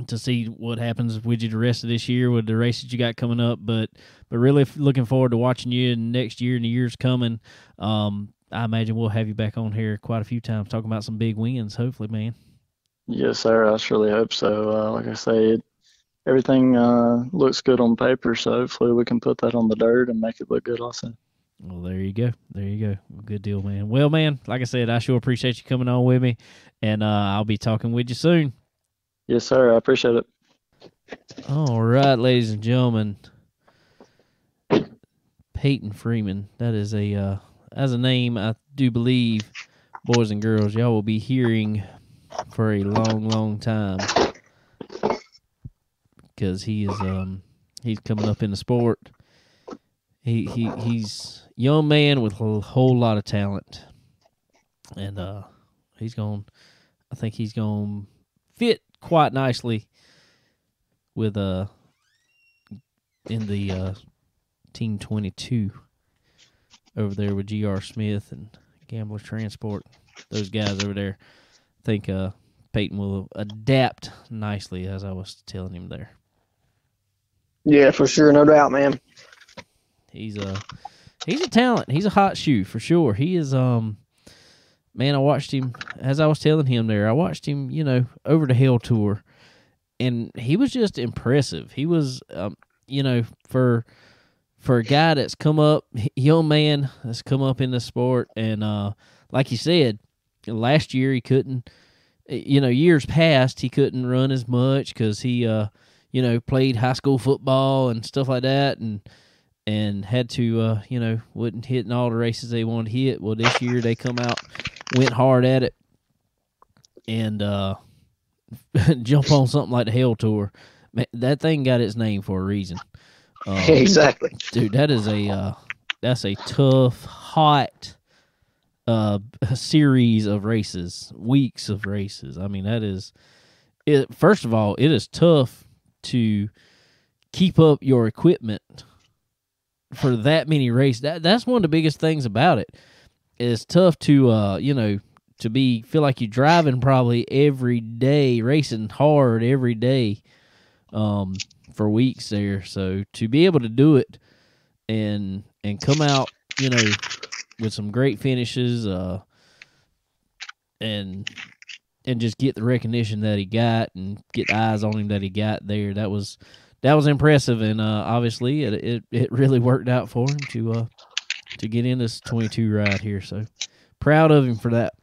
to see what happens with you the rest of this year with the races you got coming up. But but really looking forward to watching you next year and the years coming. Um, I imagine we'll have you back on here quite a few times talking about some big wins. Hopefully, man. Yes, sir. I surely hope so. Uh, like I say, it, everything uh, looks good on paper, so hopefully we can put that on the dirt and make it look good also. Well, there you go. There you go. Good deal, man. Well, man, like I said, I sure appreciate you coming on with me, and uh, I'll be talking with you soon. Yes, sir. I appreciate it. All right, ladies and gentlemen. Payton Freeman. That is a uh, as a name I do believe, boys and girls, y'all will be hearing for a long, long time because he is um he's coming up in the sport. He he he's young man with a whole lot of talent, and uh, he's going. I think he's going to fit quite nicely with uh in the uh, team twenty two over there with G.R. Smith and Gambler Transport. Those guys over there. I think uh, Payton will adapt nicely, as I was telling him there. Yeah, for sure, no doubt, man. He's a he's a talent. He's a hot shoe for sure. He is um man, I watched him as I was telling him there. I watched him, you know, over the Hell Tour, and he was just impressive. He was, um, you know, for for a guy that's come up, young man that's come up in the sport, and uh, like you said, last year he couldn't, you know, years past he couldn't run as much because he uh you know, played high school football and stuff like that, and and had to, uh, you know, wouldn't hit in all the races they wanted to hit. Well, this year they come out, went hard at it, and uh, jump on something like the Hell Tour. Man, that thing got its name for a reason. Um, exactly, dude. That is a uh, that's a tough, hot uh series of races, weeks of races. I mean, that is it. First of all, it is tough to keep up your equipment for that many races. That that's one of the biggest things about it. It's tough to uh, you know, to be feel like you're driving probably every day, racing hard every day, um, for weeks there. So to be able to do it and and come out, you know, with some great finishes, uh, and and just get the recognition that he got and get eyes on him that he got there. That was that was impressive, and uh, obviously it, it, it really worked out for him to uh to get in this 22 ride here. So proud of him for that.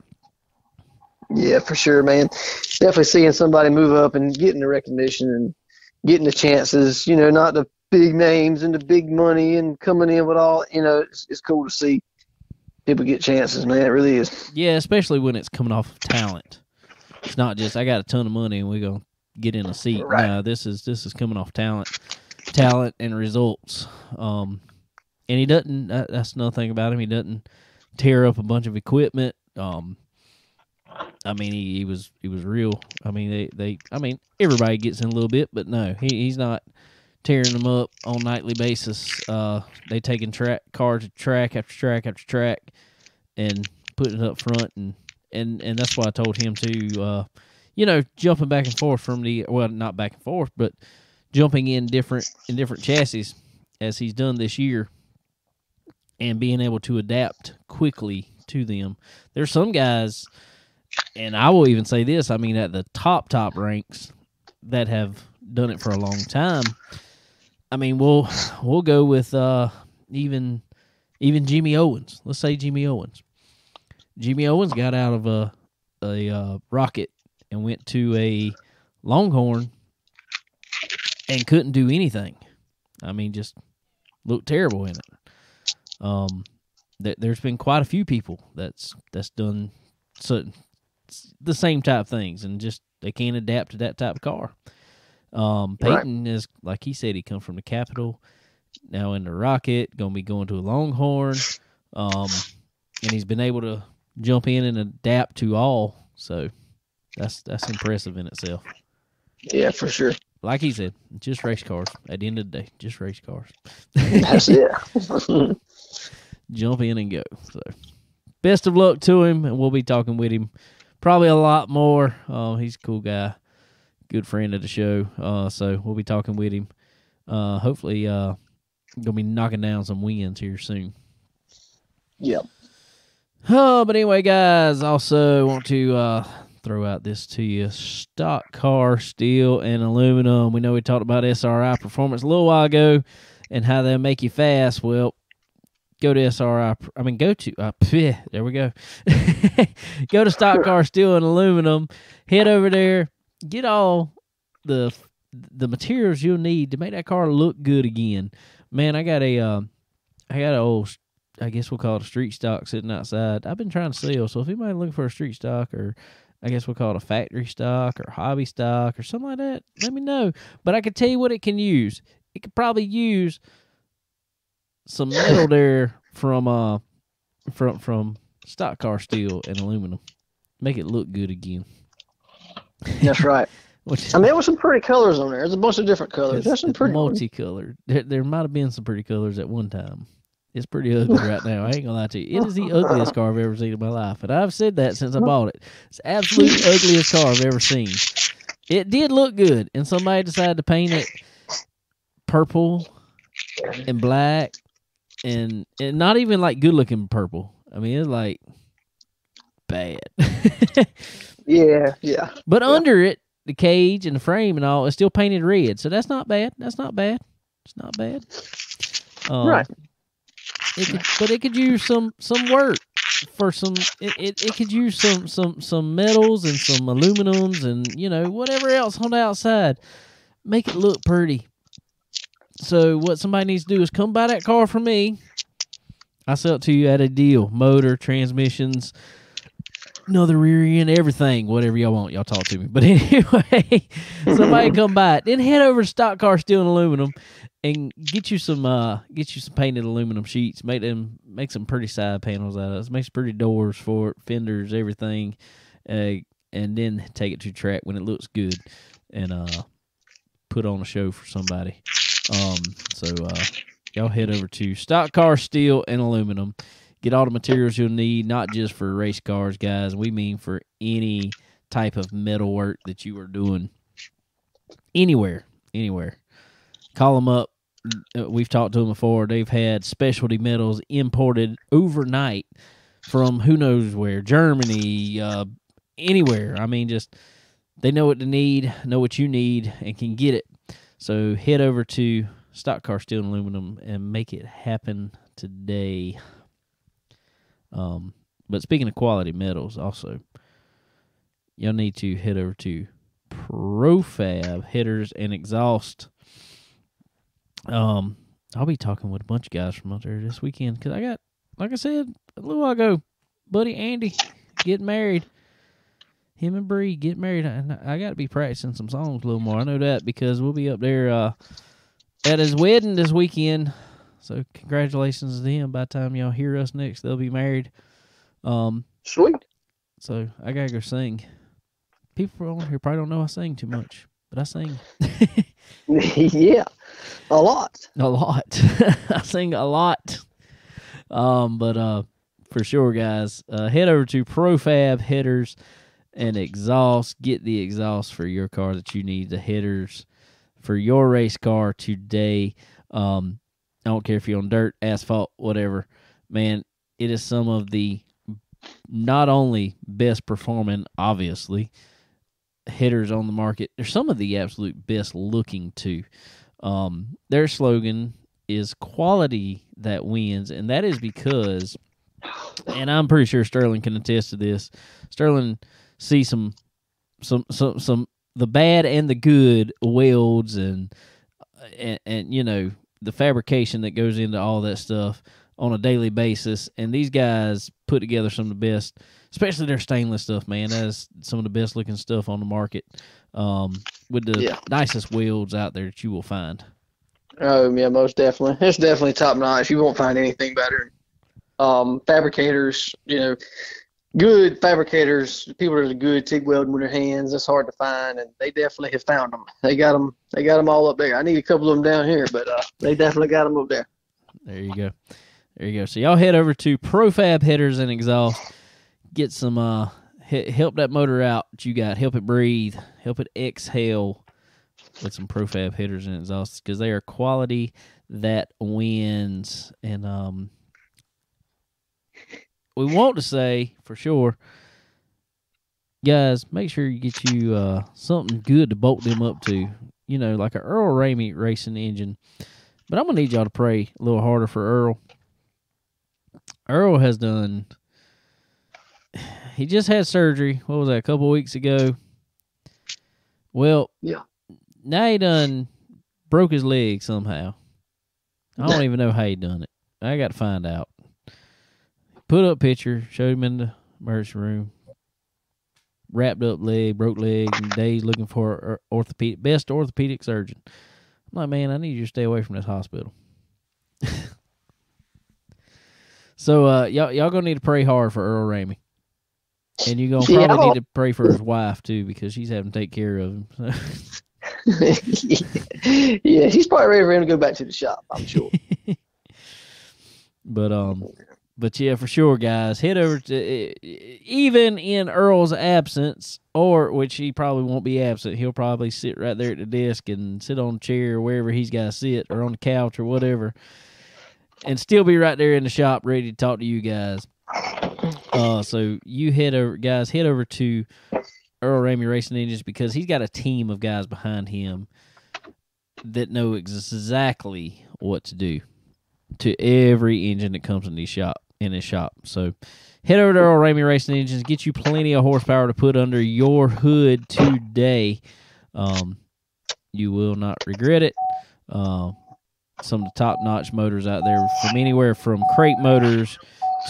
Yeah, for sure, man. Definitely seeing somebody move up and getting the recognition and getting the chances. You know, not the big names and the big money and coming in with all you know. It's, it's cool to see people get chances, man. It really is. Yeah, especially when it's coming off of talent. It's not just I got a ton of money and we're gonna get in a seat. Right. No, this is this is coming off talent, talent and results. Um, and he doesn't. That, that's another thing about him. He doesn't tear up a bunch of equipment. Um, I mean, he, he was he was real. I mean, they they. I mean, everybody gets in a little bit, but no, he he's not tearing them up on nightly basis. Uh, they taking track cars to track after track after track, and putting it up front, and and and that's why I told him to, uh, you know, jumping back and forth from the well, not back and forth, but jumping in different in different chassis as he's done this year, and being able to adapt quickly to them. There's some guys, and I will even say this. I mean, at the top top ranks that have done it for a long time. I mean, we'll we'll go with uh, even even Jimmy Owens. Let's say Jimmy Owens. Jimmy Owens got out of a a uh, rocket and went to a Longhorn and couldn't do anything. I mean, just looked terrible in it. Um, th- there's been quite a few people that's that's done certain the same type of things and just they can't adapt to that type of car. Um, Right. Payton is like he said, he come from the capital, now in the Rocket, gonna be going to a Longhorn, um, and he's been able to jump in and adapt to all. So that's that's impressive in itself. Yeah, for sure. Like he said, just race cars. At the end of the day, just race cars. That's it. Jump in and go. So best of luck to him, and we'll be talking with him probably a lot more. Uh, he's a cool guy, good friend of the show. Uh, so we'll be talking with him. Uh, hopefully, uh, gonna be knocking down some wins here soon. yep. Oh, but anyway, guys, also want to uh, throw out this to you: stock car steel and aluminum. We know we talked about SRI performance a little while ago and how they'll make you fast. Well, go to SRI. I mean, go to uh, there we go. go to stock car steel and aluminum. Head over there, get all the the materials you'll need to make that car look good again. Man, I got a uh, I got an old I guess we'll call it a street stock sitting outside. I've been trying to sell, so if anybody looking for a street stock or I guess we'll call it a factory stock or hobby stock or something like that, let me know. But I can tell you what it can use. It could probably use some metal there from uh from from stock car steel and aluminum. Make it look good again. That's right. Which I mean, there were some pretty colors on there. There's a bunch of different colors. There's some pretty multicolored. There, there might have been some pretty colors at one time. It's pretty ugly right now. I ain't gonna lie to you. It is the ugliest car I've ever seen in my life, and I've said that since I bought it. It's the absolute ugliest car I've ever seen. It did look good, and somebody decided to paint it purple and black, and and not even like good looking purple. I mean, it's like bad. Yeah, yeah. But under it, the cage and the frame and all is still painted red. So that's not bad. That's not bad. It's not bad. Um, Right. It could, but it could use some some work for some. It, it, it could use some some some metals and some aluminums and you know whatever else on the outside. Make it look pretty. So what somebody needs to do is come buy that car from me. I sell it to you at a deal. Motor, transmissions, another rear end, everything, whatever y'all want, y'all talk to me. But anyway, somebody come by. Then head over to Stock Car Steel and Aluminum and get you some uh get you some painted aluminum sheets. Make them make some pretty side panels out of it. Make some pretty doors for it, fenders, everything. Uh, and then take it to track when it looks good and uh put on a show for somebody. Um so uh y'all head over to Stock Car Steel and Aluminum get all the materials you'll need, not just for race cars, guys. We mean for any type of metal work that you are doing anywhere, anywhere. Call them up. Uh, We've talked to them before. They've had specialty metals imported overnight from who knows where, Germany, uh, anywhere. I mean, just they know what to need, know what you need, and can get it. So head over to Stock Car Steel and Aluminum and make it happen today. Um, but speaking of quality metals, also, y'all need to head over to Profab Headers and Exhaust. Um, I'll be talking with a bunch of guys from out there this weekend because I got, like I said a little while ago, buddy Andy getting married. Him and Bree get married, and I got to be practicing some songs a little more. I know that because we'll be up there uh, at his wedding this weekend. So congratulations to him. By the time y'all hear us next, they'll be married. Um, Sweet. so I gotta go sing. People on here probably don't know I sing too much, but I sing yeah, a lot. a lot. I sing a lot. Um, but uh, for sure, guys, uh, head over to Profab Headers and Exhaust. Get the exhaust for your car that you need. The headers for your race car today. Um, I don't care if you're on dirt, asphalt, whatever. Man, it is some of the not only best performing, obviously, headers on the market. They're some of the absolute best looking too. Um, their slogan is quality that wins, and that is because, and I'm pretty sure Sterling can attest to this. Sterling sees some, some, some, some the bad and the good welds and, and, and you know the fabrication that goes into all that stuff on a daily basis. And these guys put together some of the best, especially their stainless stuff, man. That is some of the best looking stuff on the market. Um, with the Yeah. nicest welds out there that you will find. Oh yeah, most definitely. It's definitely top notch. You won't find anything better. Um, fabricators, you know, good fabricators, people that are good TIG welding with their hands. It's hard to find, and they definitely have found them. They got them. They got them all up there. I need a couple of them down here, but uh, they definitely got them up there. There you go. There you go. So y'all head over to Profab Headers and Exhaust. Get some uh help that motor out that you got. Help it breathe. Help it exhale with some Profab Headers and Exhausts because they are quality that wins. And um we want to say for sure guys make sure you get you uh something good to bolt them up to you know like a earl ramey racing engine but I'm gonna need y'all to pray a little harder for Earl. Earl has done. He just had surgery. What was that? A couple weeks ago. Well, Yeah. Now he done broke his leg somehow. I don't even know how he done it. I got to find out. Put up picture, showed him in the emergency room. Wrapped up leg, broke leg, and days looking for orthopedic best orthopedic surgeon. I'm like, man, I need you to stay away from this hospital. so uh y'all y'all gonna need to pray hard for Earl Ramey. And you're gonna probably I'll- need to pray for his wife too, because she's having to take care of him. So. yeah, he's probably ready for him to go back to the shop. I'm sure. but um but yeah, for sure, guys, head over to even in Earl's absence, or which he probably won't be absent. He'll probably sit right there at the desk and sit on a chair or wherever he's got to sit, or on the couch or whatever, and still be right there in the shop ready to talk to you guys. Uh, so you head over, guys, head over to Earl Ramey Racing Engines because he's got a team of guys behind him that know exactly what to do to every engine that comes in his shop in his shop. So head over to Earl Ramey Racing Engines, get you plenty of horsepower to put under your hood today. Um, you will not regret it. Uh, some of the top notch motors out there from anywhere from crate motors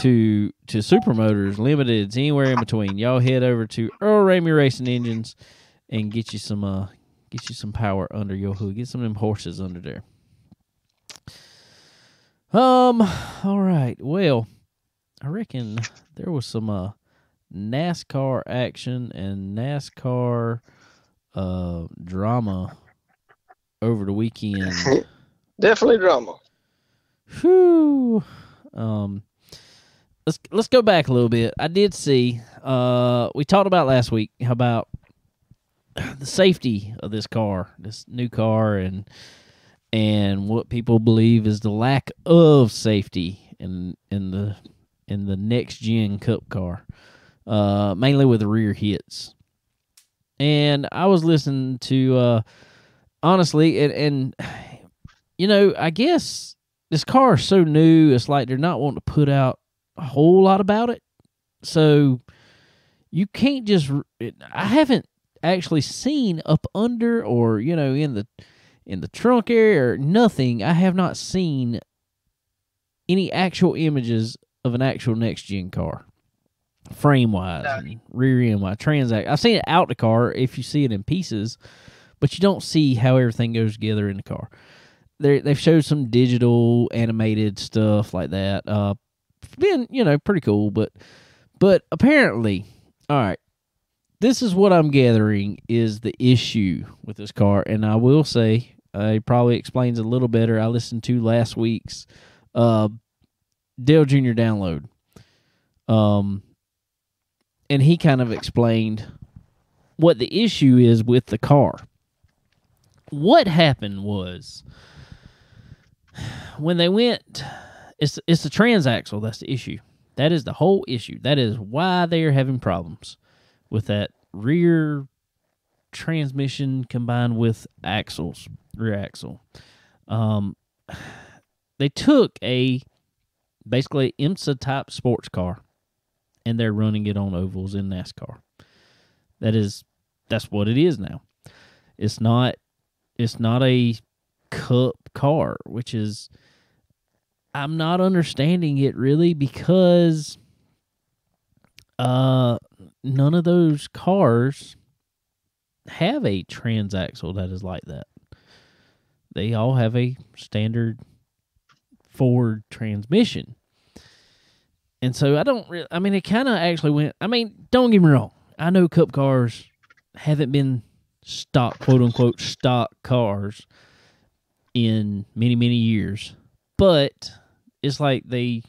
to to super motors, limiteds, anywhere in between. Y'all head over to Earl Ramey Racing Engines and get you some uh get you some power under your hood. Get some of them horses under there. Um, all right. Well, I reckon there was some uh NASCAR action and NASCAR uh drama over the weekend. definitely drama. Whew. Um let's let's go back a little bit. I did see uh we talked about last week how about the safety of this car, this new car and and what people believe is the lack of safety in in the in the next gen cup car. Uh mainly with rear hits. And I was listening to uh honestly and and you know, I guess this car is so new, it's like they're not wanting to put out a whole lot about it. So you can't just. I haven't actually seen up under or you know in the in the trunk area or nothing. I have not seen any actual images of an actual next gen car, frame wise, No. rear end wise, transact. I've seen it out the car if you see it in pieces, but you don't see how everything goes together in the car. They they've showed some digital animated stuff like that. Uh, been you know pretty cool, but but apparently, all right. This is what I'm gathering is the issue with this car, and I will say uh, it probably explains a little better. I listened to last week's uh, Dale Jr. download, um, and he kind of explained what the issue is with the car. What happened was when they went, it's it's the transaxle that's the issue. That is the whole issue. That is why they are having problems with that rear transmission combined with axles, rear axle. Um, they took a basically IMSA type sports car and they're running it on ovals in NASCAR. That is that's what it is now. It's not it's not a cup car, which is I'm not understanding it really because uh none of those cars have a transaxle that is like that. They all have a standard Ford transmission. And so I don't really, I mean, it kind of actually went, I mean, don't get me wrong. I know cup cars haven't been stock, quote unquote, stock cars in many, many years. But it's like they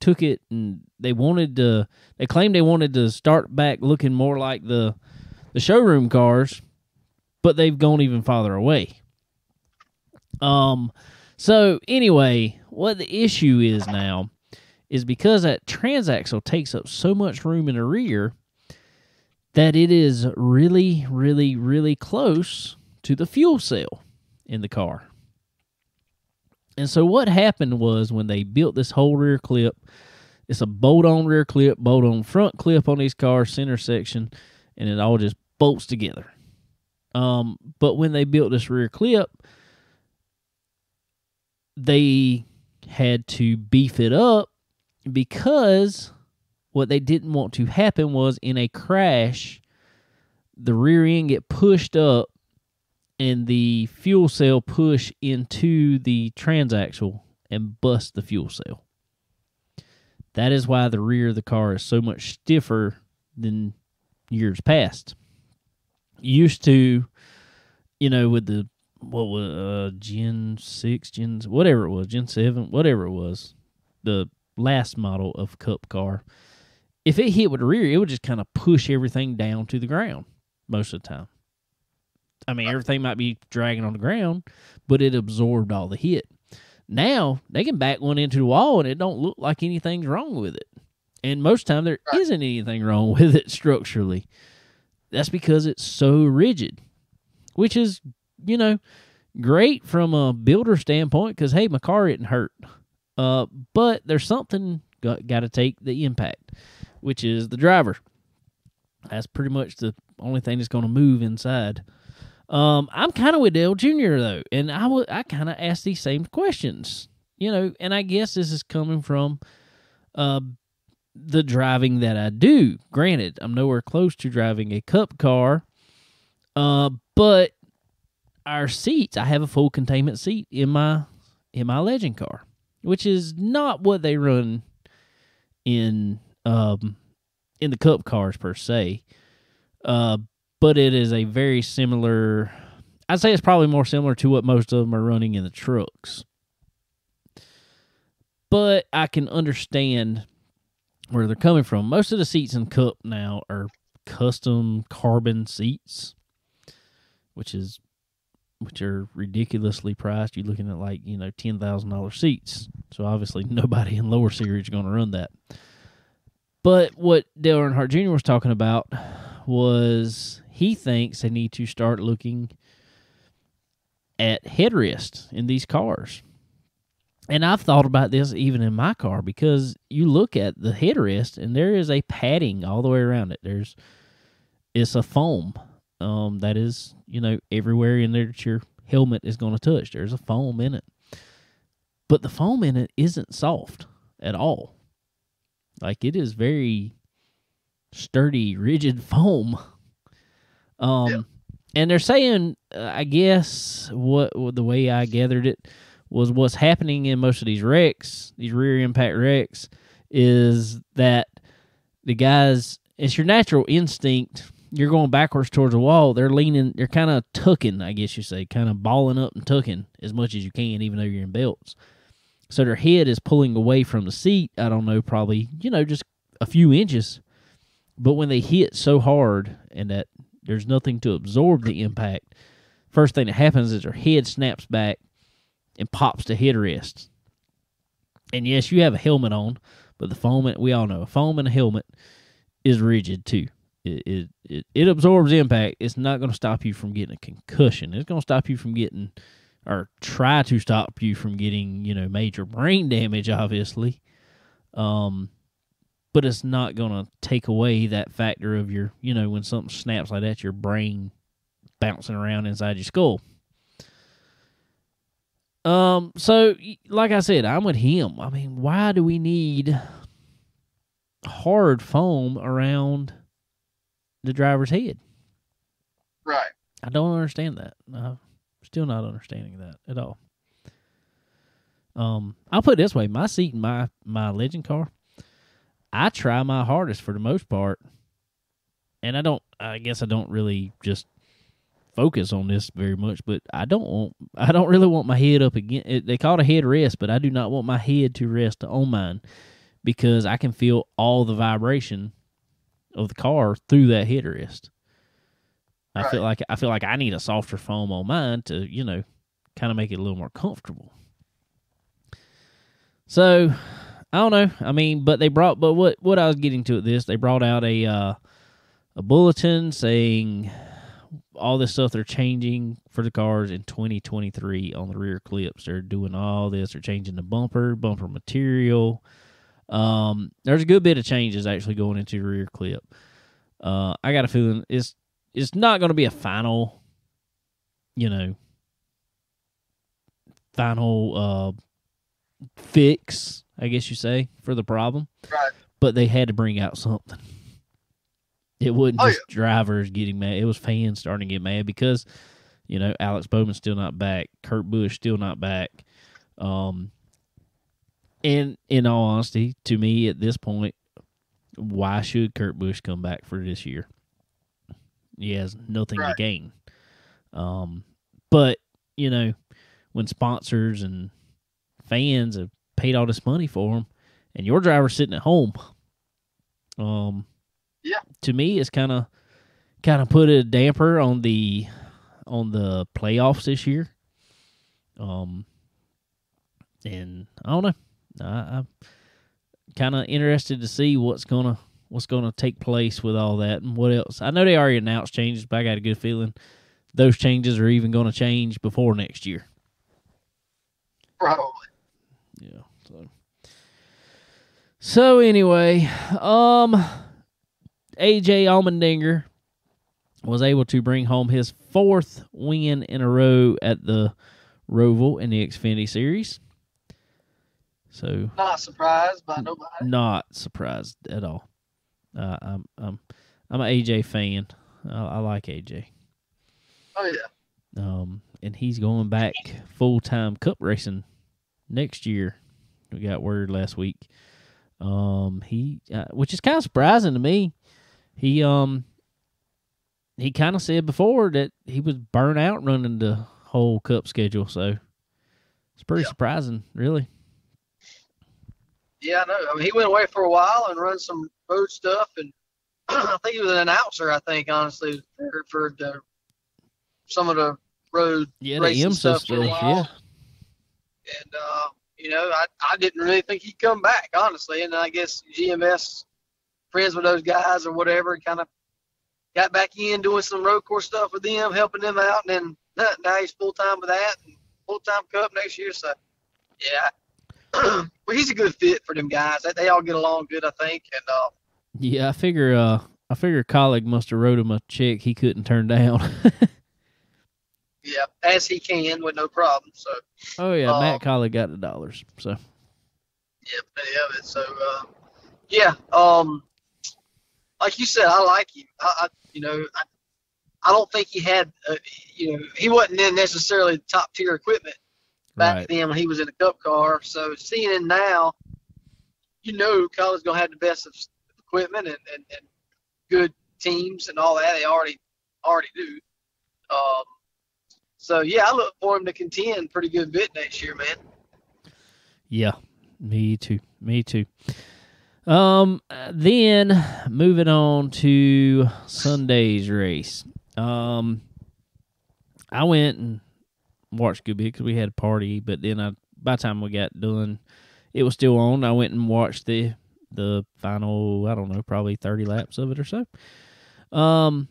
took it and they wanted to, they claimed they wanted to start back looking more like the, the showroom cars, but they've gone even farther away. Um, so anyway, what the issue is now is because that transaxle takes up so much room in the rear that it is really, really, really close to the fuel cell in the car. And so what happened was when they built this whole rear clip, it's a bolt on rear clip, bolt on front clip on these cars, center section, and it all just bolts together. Um, but when they built this rear clip, they had to beef it up because what they didn't want to happen was in a crash the rear end get pushed up and the fuel cell push into the transaxle and bust the fuel cell. That is why the rear of the car is so much stiffer than years past. Used to, you know, with the what was uh, Gen six, Gen whatever it was, Gen seven, whatever it was, the last model of Cup car. If it hit with the rear, it would just kind of push everything down to the ground most of the time. I mean, everything might be dragging on the ground, but it absorbed all the hit. Now they can back one into the wall and it don't look like anything's wrong with it. And most time there not anything wrong with it structurally. That's because it's so rigid, which is, you know, great from a builder standpoint because hey, my car isn't hurt. Uh, but there's something got, got to take the impact, which is the driver. That's pretty much the only thing that's going to move inside. Um, I'm kind of with Dale Jr. though, and I would I kind of ask these same questions, you know, and I guess this is coming from, uh, the driving that I do. Granted, I'm nowhere close to driving a cup car, uh, but our seats, I have a full containment seat in my in my legend car, which is not what they run in um in the cup cars per se. Uh, but it is a very similar. I'd say it's probably more similar to what most of them are running in the trucks. But I can understand where they're coming from. Most of the seats in Cup now are custom carbon seats, which is which are ridiculously priced. You're looking at like, you know, ten thousand dollar seats. So obviously nobody in lower series is gonna run that. But what Dale Earnhardt Jr. was talking about was he thinks they need to start looking at headrests in these cars. And I've thought about this even in my car because you look at the headrest and there is a padding all the way around it. There's it's a foam um, that is you know everywhere in there that your helmet is going to touch. There's a foam in it. But the foam in it isn't soft at all. Like it is very sturdy, rigid foam. Um Yeah. and they're saying uh, I guess what, what the way I gathered it was what's happening in most of these wrecks, these rear impact wrecks is that the guys it's your natural instinct you're going backwards towards the wall they're leaning they're kind of tucking i guess you say kind of balling up and tucking as much as you can even though you're in belts. So their head is pulling away from the seat i don't know probably you know just a few inches. But when they hit so hard and that there's nothing to absorb the impact first thing that happens is their head snaps back and pops the headrest and yes you have a helmet on but the foam we all know a foam and a helmet is rigid too it, it, it, it absorbs impact. It's not going to stop you from getting a concussion. It's going to stop you from getting, or try to stop you from getting, you know, major brain damage, obviously. Um, but it's not going to take away that factor of your, you know, when something snaps like that, your brain bouncing around inside your skull. Um, so like I said, I'm with him. I mean, why do we need hard foam around the driver's head. Right. I don't understand that. I'm still not understanding that at all. Um, I'll put it this way: my seat in my my legend car, I try my hardest for the most part, and I don't. I guess I don't really just focus on this very much, but I don't want. I don't really want my head up again. It, they call it a head rest, but I do not want my head to rest on mine because I can feel all the vibration of the car through that headrest. I Right. feel like I feel like I need a softer foam on mine to, you know, kind of make it a little more comfortable. So, I don't know. I mean, but they brought but what what I was getting to at this, they brought out a uh a bulletin saying all this stuff they're changing for the cars in 2023 on the rear clips. They're doing all this. They're changing the bumper, bumper material. Um, there's a good bit of changes actually going into the rear clip. Uh, I got a feeling it's it's not going to be a final, you know, final uh fix, I guess you say, for the problem. Right. But they had to bring out something. It wasn't Oh, just drivers getting mad; it was fans starting to get mad because, you know, Alex Bowman's still not back, Kurt Busch still not back. Um, and in all honesty, to me at this point, why should Kurt Busch come back for this year? He has nothing to gain. Um, but you know, when sponsors and fans have paid all this money for him, and your driver's sitting at home, um, Yeah. to me, it's kind of kind of put a damper on the on the playoffs this year. Um, and I don't know. I, I'm kind of interested to see what's gonna what's gonna take place with all that and what else. I know they already announced changes, but I got a good feeling those changes are even going to change before next year. Probably. Yeah. So. So anyway, um, AJ Allmendinger was able to bring home his fourth win in a row at the Roval in the Xfinity Series. So Not surprised by nobody. not surprised at all. Uh, I'm I'm I'm an AJ fan. I, I like AJ. Oh yeah. Um, and he's going back full time cup racing next year. We got word last week. Um, he, uh, which is kind of surprising to me. He um, he kind of said before that he was burnt out running the whole cup schedule. So it's pretty Yeah. surprising, really. Yeah, I know. I mean, he went away for a while and run some road stuff, and I think he was an announcer. I think honestly for, for the, some of the road Yeah, the racing IMSA stuff stuff. for a Yeah, while. and uh, you know, I, I didn't really think he'd come back, honestly. And I guess GMS, friends with those guys or whatever, kind of got back in doing some road course stuff with them, helping them out. And then now he's full time with that, and full time Cup next year. So, yeah. well, he's a good fit for them guys. They, they all get along good, I think. And uh, yeah. I figure. Uh, I figure a Kaulig must have wrote him a check he couldn't turn down. yeah, as he can with no problem. So Oh yeah, Um, Matt Kaulig got the dollars. So yeah, plenty of it. So uh, yeah, um, like you said, I like him. I, I you know, I, I don't think he had, uh, you know, he wasn't in necessarily top tier equipment back right. then when he was in a cup car. So seeing him now, you know, Collins gonna have the best of equipment and, and, and good teams and all that. They already already do. Um, so yeah, I look for him to contend pretty good bit next year, man. Yeah, me too. Me too. Um, then moving on to Sunday's race. Um, I went and watched bit because we had a party, but then I by the time we got done, it was still on. I went and watched the the final. I don't know, probably thirty laps of it or so. Um,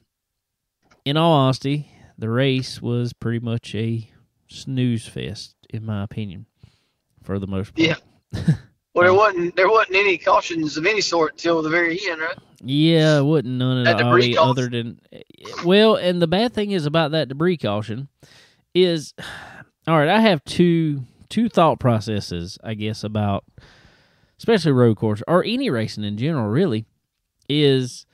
in all honesty, the race was pretty much a snooze fest, in my opinion, for the most part. Yeah. Well, there wasn't there wasn't any cautions of any sort till the very end, right? Yeah, it wasn't none at all other than well, and the bad thing is about that debris caution is all right, I have two two thought processes, I guess, about especially road course or any racing in general, really, is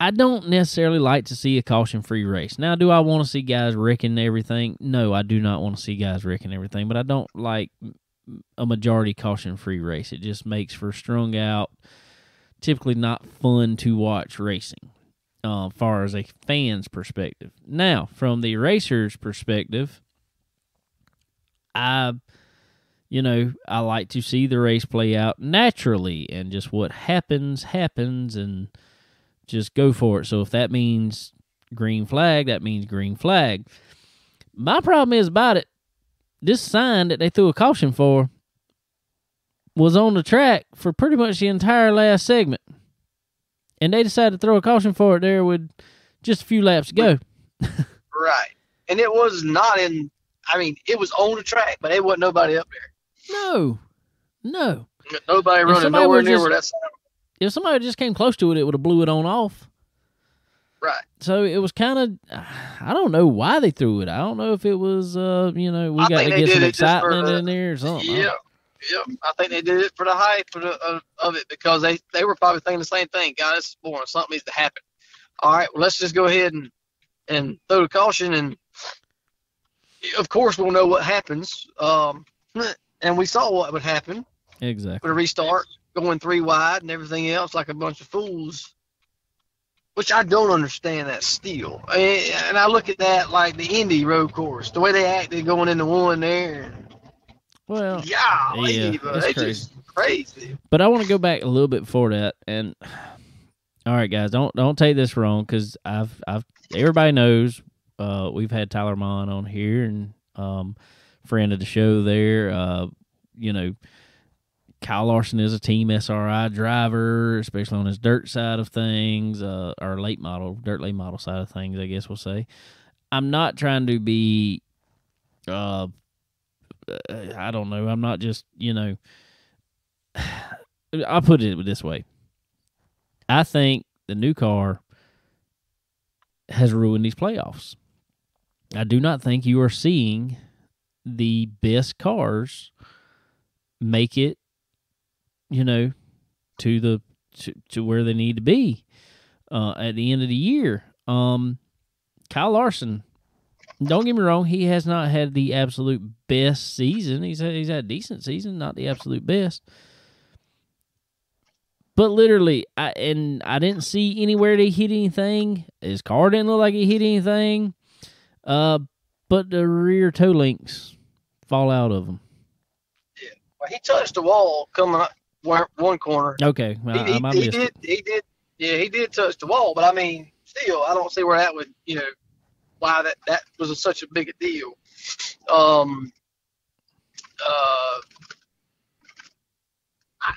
I don't necessarily like to see a caution free race. Now, do I want to see guys wrecking everything? No, I do not want to see guys wrecking everything, but I don't like a majority caution free race. It just makes for strung out, typically not fun to watch racing, uh, far as a fan's perspective. Now, from the racer's perspective, I, you know, I like to see the race play out naturally and just what happens, happens, and just go for it. So if that means green flag, that means green flag. My problem is about it. This sign that they threw a caution for was on the track for pretty much the entire last segment. And they decided to throw a caution for it there with just a few laps to go. Right. And it was not in. I mean, it was on the track, but it wasn't nobody up there. No. No. Nobody running nowhere near just- where that's If somebody just came close to it, it would have blew it on off. right. So it was kind of, I don't know why they threw it. I don't know if it was, uh, you know, we I got to get some excitement the- in there or something. Yeah. Yeah, I think they did it for the hype of, of, it because they, they were probably thinking the same thing. God, this is boring. Something needs to happen. All right, well, let's just go ahead and, and throw the caution. And of course, we'll know what happens. Um, and we saw what would happen Exactly. with a restart, going three wide and everything else like a bunch of fools. Which I don't understand that still. And and I look at that like the Indy road course, the way they acted going into one there. Well, Yeah, Yeah, bro, it's they crazy. just crazy. But I want to go back a little bit before that, and all right, guys, don't don't take this wrong because I've I've everybody knows uh, we've had Tyler Mon on here and um, friend of the show there. Uh, you know, Kyle Larson is a Team SRI driver, especially on his dirt side of things, uh, or late model, dirt late model side of things. I guess we'll say. I'm not trying to be. Uh, I don't know. I'm not just you know. I'll put it this way. I think the new car has ruined these playoffs. I do not think you are seeing the best cars make it, you know, to the to, to where they need to be uh, at the end of the year. Um, Kyle Larson, don't get me wrong, he has not had the absolute best season. He's had, he's had a decent season, not the absolute best. But literally, I and I didn't see anywhere they hit anything. His car didn't look like he hit anything. Uh, but the rear toe links fall out of him. Well, he touched the wall coming up one corner. Okay, He, I, he, he did. it. He did. Yeah, he did touch the wall, but I mean, still, I don't see where that would, you know, why that that was such a big a deal. Um. Uh. I,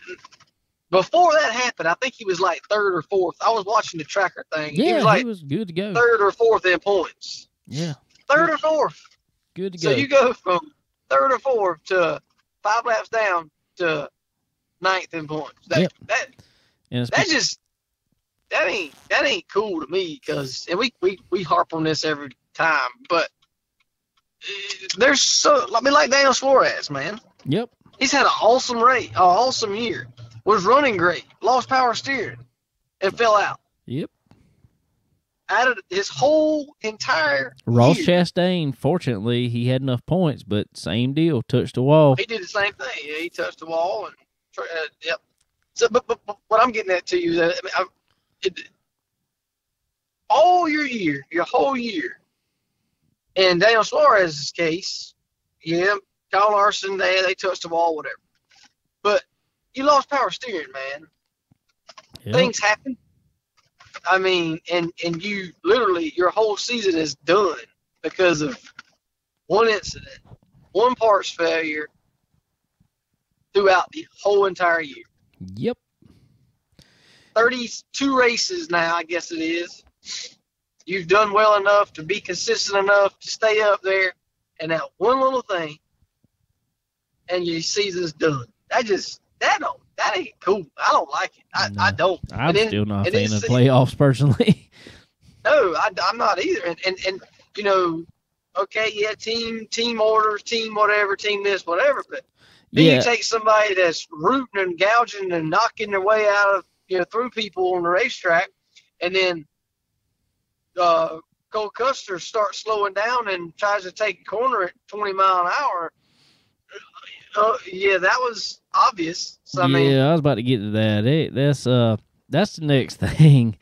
before that happened, I think he was like third or fourth. I was watching the tracker thing. he Yeah, was like he was good to go. third or fourth in points. Yeah, Third or fourth. good to So go. So you go from third or fourth to five laps down to ninth in points. That Yep. that and that just that ain't that ain't cool to me because and we, we we harp on this every time, but there's so I mean like Daniel Suarez, man. Yep. He's had an awesome rate, an awesome year. Was running great, lost power steering, and fell out. Yep. Added his whole entire Ross year. Chastain, fortunately, he had enough points, but same deal, touched the wall. He did the same thing. Yeah, he touched the wall and uh, yep. So, but, but, but what I'm getting at to you is that I mean, I, it, all your year, your whole year, in Daniel Suarez's case, yeah, Kyle Larson, they they touched the wall, whatever. But you lost power steering, man. Yep. Things happen. I mean, and and you literally your whole season is done because of one incident, one parts failure throughout the whole entire year. Yep. 32 races now, I guess it is. You've done well enough to be consistent enough to stay up there, and that one little thing, and your season's done. That just that don't that ain't cool. I don't like it. I, I don't. I'm then- still not a fan of playoffs personally. No, I, am not either. And, and and you know, okay, yeah, team team orders, team whatever, team this, whatever. But then yeah. you take somebody that's rooting and gouging and knocking their way out of you know through people on the racetrack, and then uh, Cole Custer starts slowing down and tries to take a corner at 20 mile an hour. Uh, yeah, that was obvious. So, I yeah, mean, I was about to get to that. It, that's uh, that's the next thing.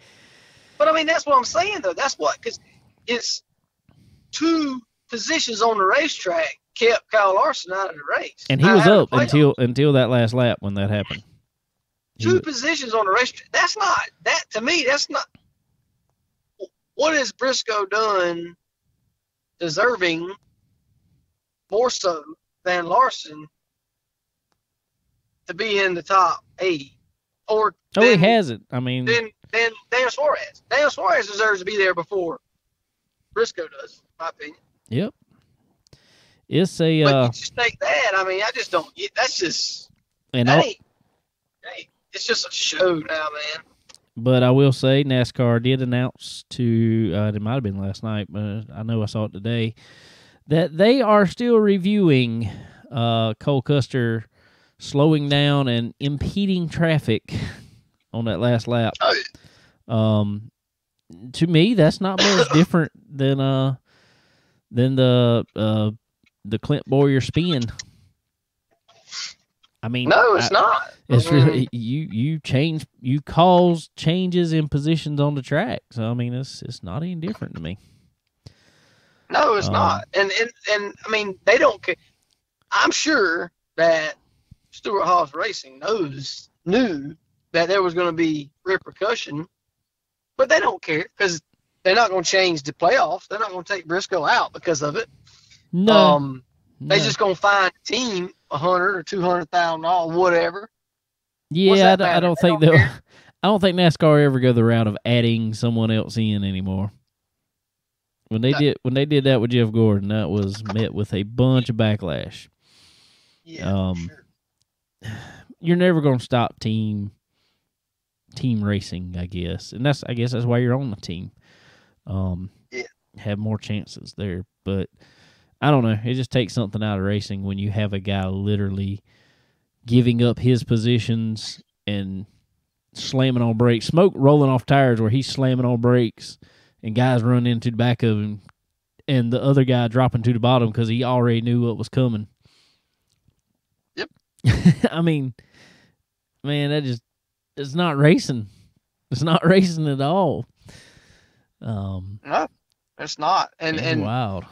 But I mean, that's what I'm saying though. That's what because it's two positions on the racetrack kept Kyle Larson out of the race, And he was up until until that last lap when that happened. Two wa- positions on the racetrack. That's not that to me. That's not. What has Briscoe done deserving more so than Larson to be in the top eight? Or oh, he hasn't. I mean, than than Daniel Suarez. Daniel Suarez deserves to be there before Briscoe does, in my opinion. yep. It's a But uh, you just take that. I mean, I just don't get. That's just and that all, ain't, that ain't- It's just a show now, man. But I will say NASCAR did announce to uh, it might have been last night, but I know I saw it today that they are still reviewing uh, Cole Custer slowing down and impeding traffic on that last lap. Oh, Um, to me, that's not much different than uh than the uh the Clint Bowyer spin. I mean, no, it's I- not. it's really you you change you cause changes in positions on the track. So I mean it's it's not any different to me. No, it's Um, not. And and and I mean, they don't care. I'm sure that Stewart-Haas Racing knows knew that there was going to be repercussion, but they don't care because they're not going to change the playoffs. They're not going to take Briscoe out because of it. No, Um, they no. just going to find a team a hundred or two hundred thousand dollars, whatever. yeah. I don't, I don't They think they'll. I don't think NASCAR ever go the route of adding someone else in anymore. When they No. did when they did that with Jeff Gordon, that was met with a bunch of backlash. Yeah, Um, sure. You're never going to stop team team racing, I guess, and that's I guess that's why you're on the team. Um, Yeah. have more chances there, but I don't know. It just takes something out of racing when you have a guy literally giving up his positions and slamming on brakes, smoke rolling off tires where he's slamming on brakes, and guys run into the back of him, and the other guy dropping to the bottom because he already knew what was coming. Yep. I mean, man, that just it's not racing. It's not racing at all. Um, no, it's not. And and wild.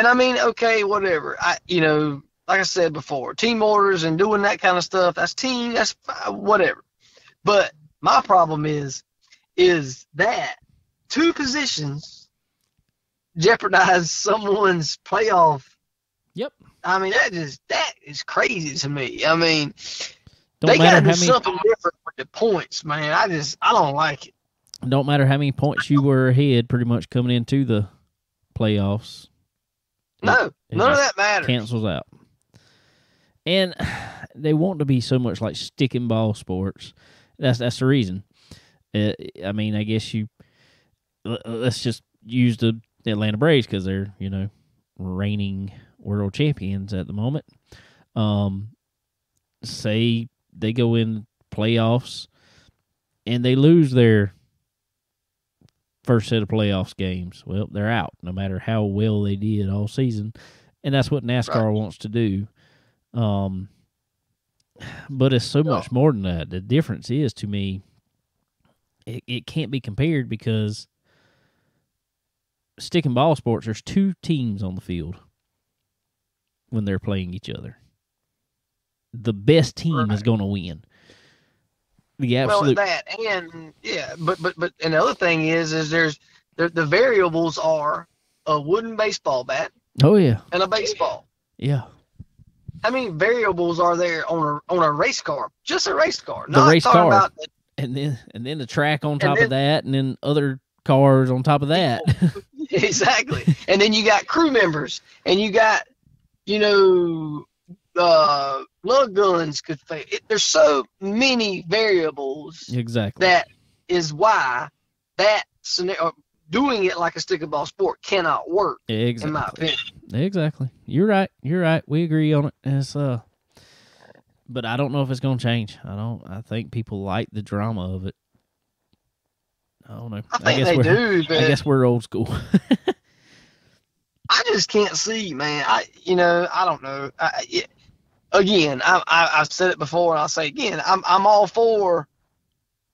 And I mean, okay, whatever. I, you know, like I said before, team orders and doing that kind of stuff. That's team. That's whatever. But my problem is, is that two positions jeopardize someone's playoff. Yep. I mean, that just that is crazy to me. I mean, Don't they gotta do many. something different with the points, man. I just I don't like it. Don't matter how many points you were ahead, pretty much coming into the playoffs. No, it none of that matters. cancels out. And they want to be so much like stick and ball sports. That's that's the reason. Uh, I mean, I guess you let's just use the Atlanta Braves because they're you know reigning world champions at the moment. Um, say they go in playoffs and they lose their first set of playoffs games. Well, they're out, no matter how well they did all season, and that's what NASCAR Right. wants to do. Um, but it's so much more than that. The difference is to me, it, it can't be compared because stick and ball sports, there's two teams on the field when they're playing each other. The best team is going to win. The Well, that and yeah, but but but another thing is is there's the the variables are a wooden baseball bat oh yeah and a baseball. yeah How many variables are there on a on a race car? Just a race car. The Not race talking car. About the, and then and then the track on top then- of that, and then other cars on top of that. exactly. and then you got crew members, and you got, you know, uh, lug guns could fail. It, there's so many variables exactly. that is why that scenario, doing it like a stick and ball sport cannot work, exactly. in my opinion. Exactly. You're right. You're right. We agree on it. It's uh but I don't know if it's gonna change. I don't I think people like the drama of it. I don't know. I think guess they we're do, but I guess we're old school. I just can't see, man. I, you know, I don't know. I, I- it, again, I, I, I've said it before, and I'll say again. I'm, I'm all for,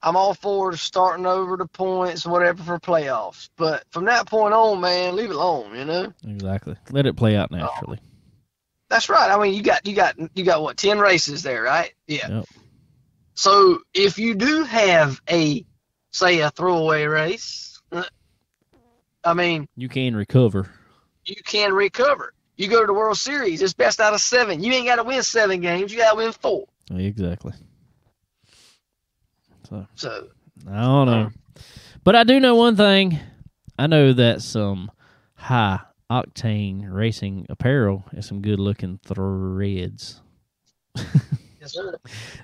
I'm all for starting over the points, whatever, for playoffs. But from that point on, man, leave it alone. You know, exactly. Let it play out naturally. that's right. I mean, you got, you got, you got what, ten races there, right? Yeah. Yep. So if you do have a, say, a throwaway race, uh, I mean, You can recover. you can recover. You go to the World Series, it's best out of seven. You ain't got to win seven games. You got to win four. Exactly. So So I don't know. But I do know one thing. I know that some high octane racing apparel is some good looking threads. yes, sir.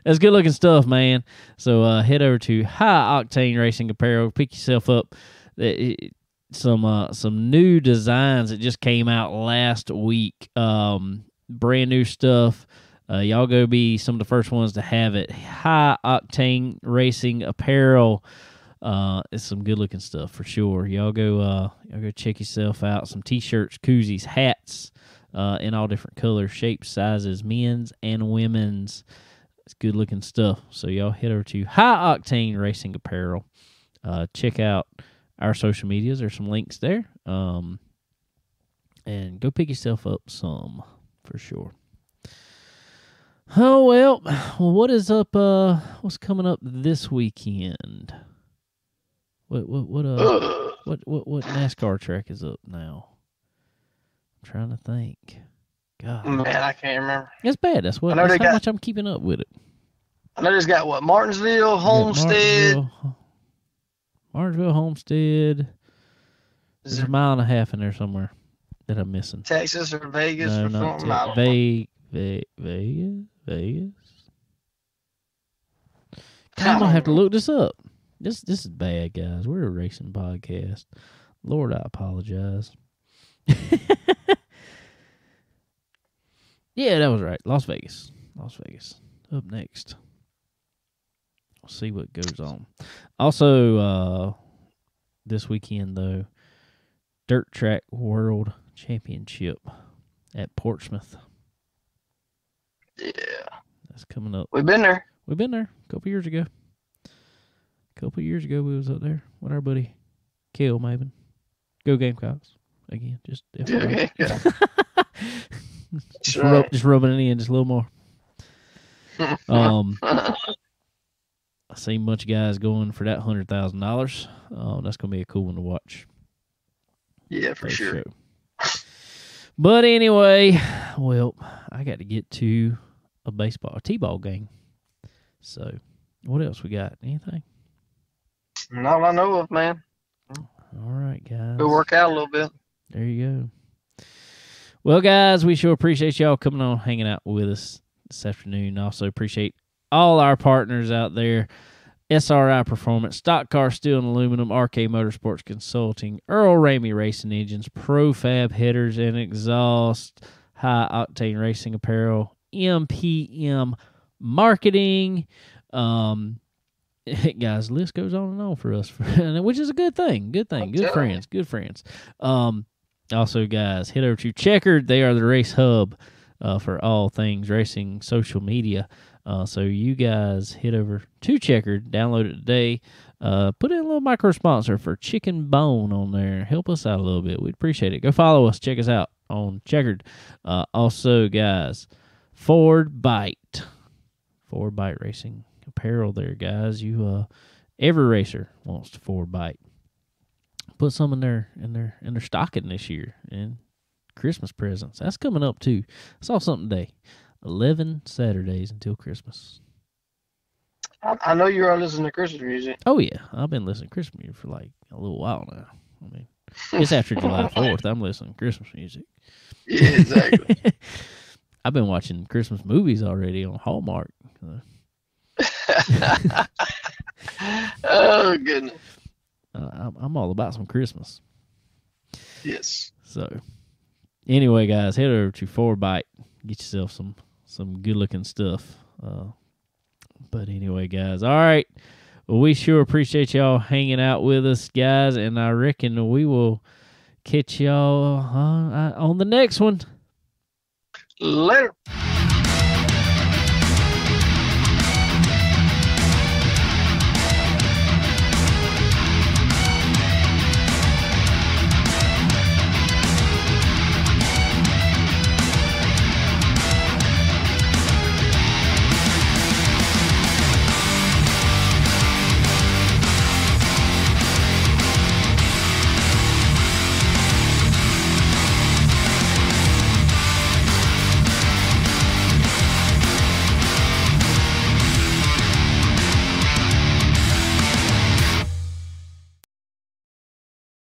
That's good looking stuff, man. So uh, head over to High Octane Racing Apparel. Pick yourself up. It- some uh, some new designs that just came out last week. Um, brand new stuff. Uh, y'all go be some of the first ones to have it. High Octane Racing Apparel. Uh, it's some good looking stuff for sure. Y'all go uh, y'all go check yourself out. Some t-shirts, koozies, hats, uh, in all different colors, shapes, sizes, men's and women's. It's good looking stuff. So y'all head over to High Octane Racing Apparel. Uh, check out our social medias. There's some links there. Um, and go pick yourself up some for sure. Oh well, well, what is up? Uh, what's coming up this weekend? What what what uh what what what NASCAR track is up now? I'm trying to think. God, Man, I can't remember. it's bad. That's what. I know that's how got, much I'm keeping up with it. I know there's got what Martinsville, Homestead. Martinsville, Martinsville, Homestead. Is There's a mile and a half in there somewhere that I'm missing. Texas or Vegas no, or not something? Te- Ve- Ve- Vegas. Vegas. I'm gonna have to look this up. This this is bad, guys. We're a racing podcast. Lord, I apologize. yeah, that was right. Las Vegas. Las Vegas. Up next. We'll see what goes on. Also, uh this weekend though, Dirt Track World Championship at Portsmouth. Yeah, That's coming up. we've been there. We've been there a couple years ago. A couple years ago, we was up there with our buddy Kale Maven. Go Gamecocks again. Just. Okay, yeah. just, rub, right. just rubbing it in just a little more. Um, I seen a bunch of guys going for that hundred thousand dollars. Um, that's gonna be a cool one to watch. yeah, for sure. But anyway, well, I got to get to a baseball, a t-ball game. So, what else we got? Anything? Not I know of, man. All right, guys. Go work out a little bit. There you go. Well, guys, we sure appreciate y'all coming on, hanging out with us this afternoon. Also appreciate all our partners out there. SRI Performance, Stock Car Steel and Aluminum, RK Motorsports Consulting, Earl Ramey Racing Engines, Profab Headers and Exhaust, High Octane Racing Apparel, MPM Marketing. Um, guys, the list goes on and on for us, which is a good thing. Good thing. Good friends. Good friends. Um, also, guys, head over to Checkered. They are the race hub uh, for all things racing social media. Uh, so you guys head over to Checker, download it today. Uh, put in a little micro sponsor for Chicken Bone on there. Help us out a little bit. We'd appreciate it. Go follow us. Check us out on Checkered. Uh, also, guys, Ford Bite. Ford Bite Racing apparel there, guys. You uh every racer wants to Ford Bite. Put some in their in their in their stocking this year and Christmas presents. That's coming up too. I saw something today. Eleven Saturdays until Christmas. I, I know you're all listening to Christmas music. Oh yeah, I've been listening to Christmas music for like a little while now. I mean, it's after July Fourth. I'm listening to Christmas music. Yeah, exactly. I've been watching Christmas movies already on Hallmark. Oh goodness. uh, I'm, I'm all about some Christmas. Yes. So, anyway, guys, head over to Four Bite, get yourself some some good looking stuff. Uh, but anyway, guys, all right. Well, we sure appreciate y'all hanging out with us, guys, and I reckon we will catch y'all uh, on the next one. Later.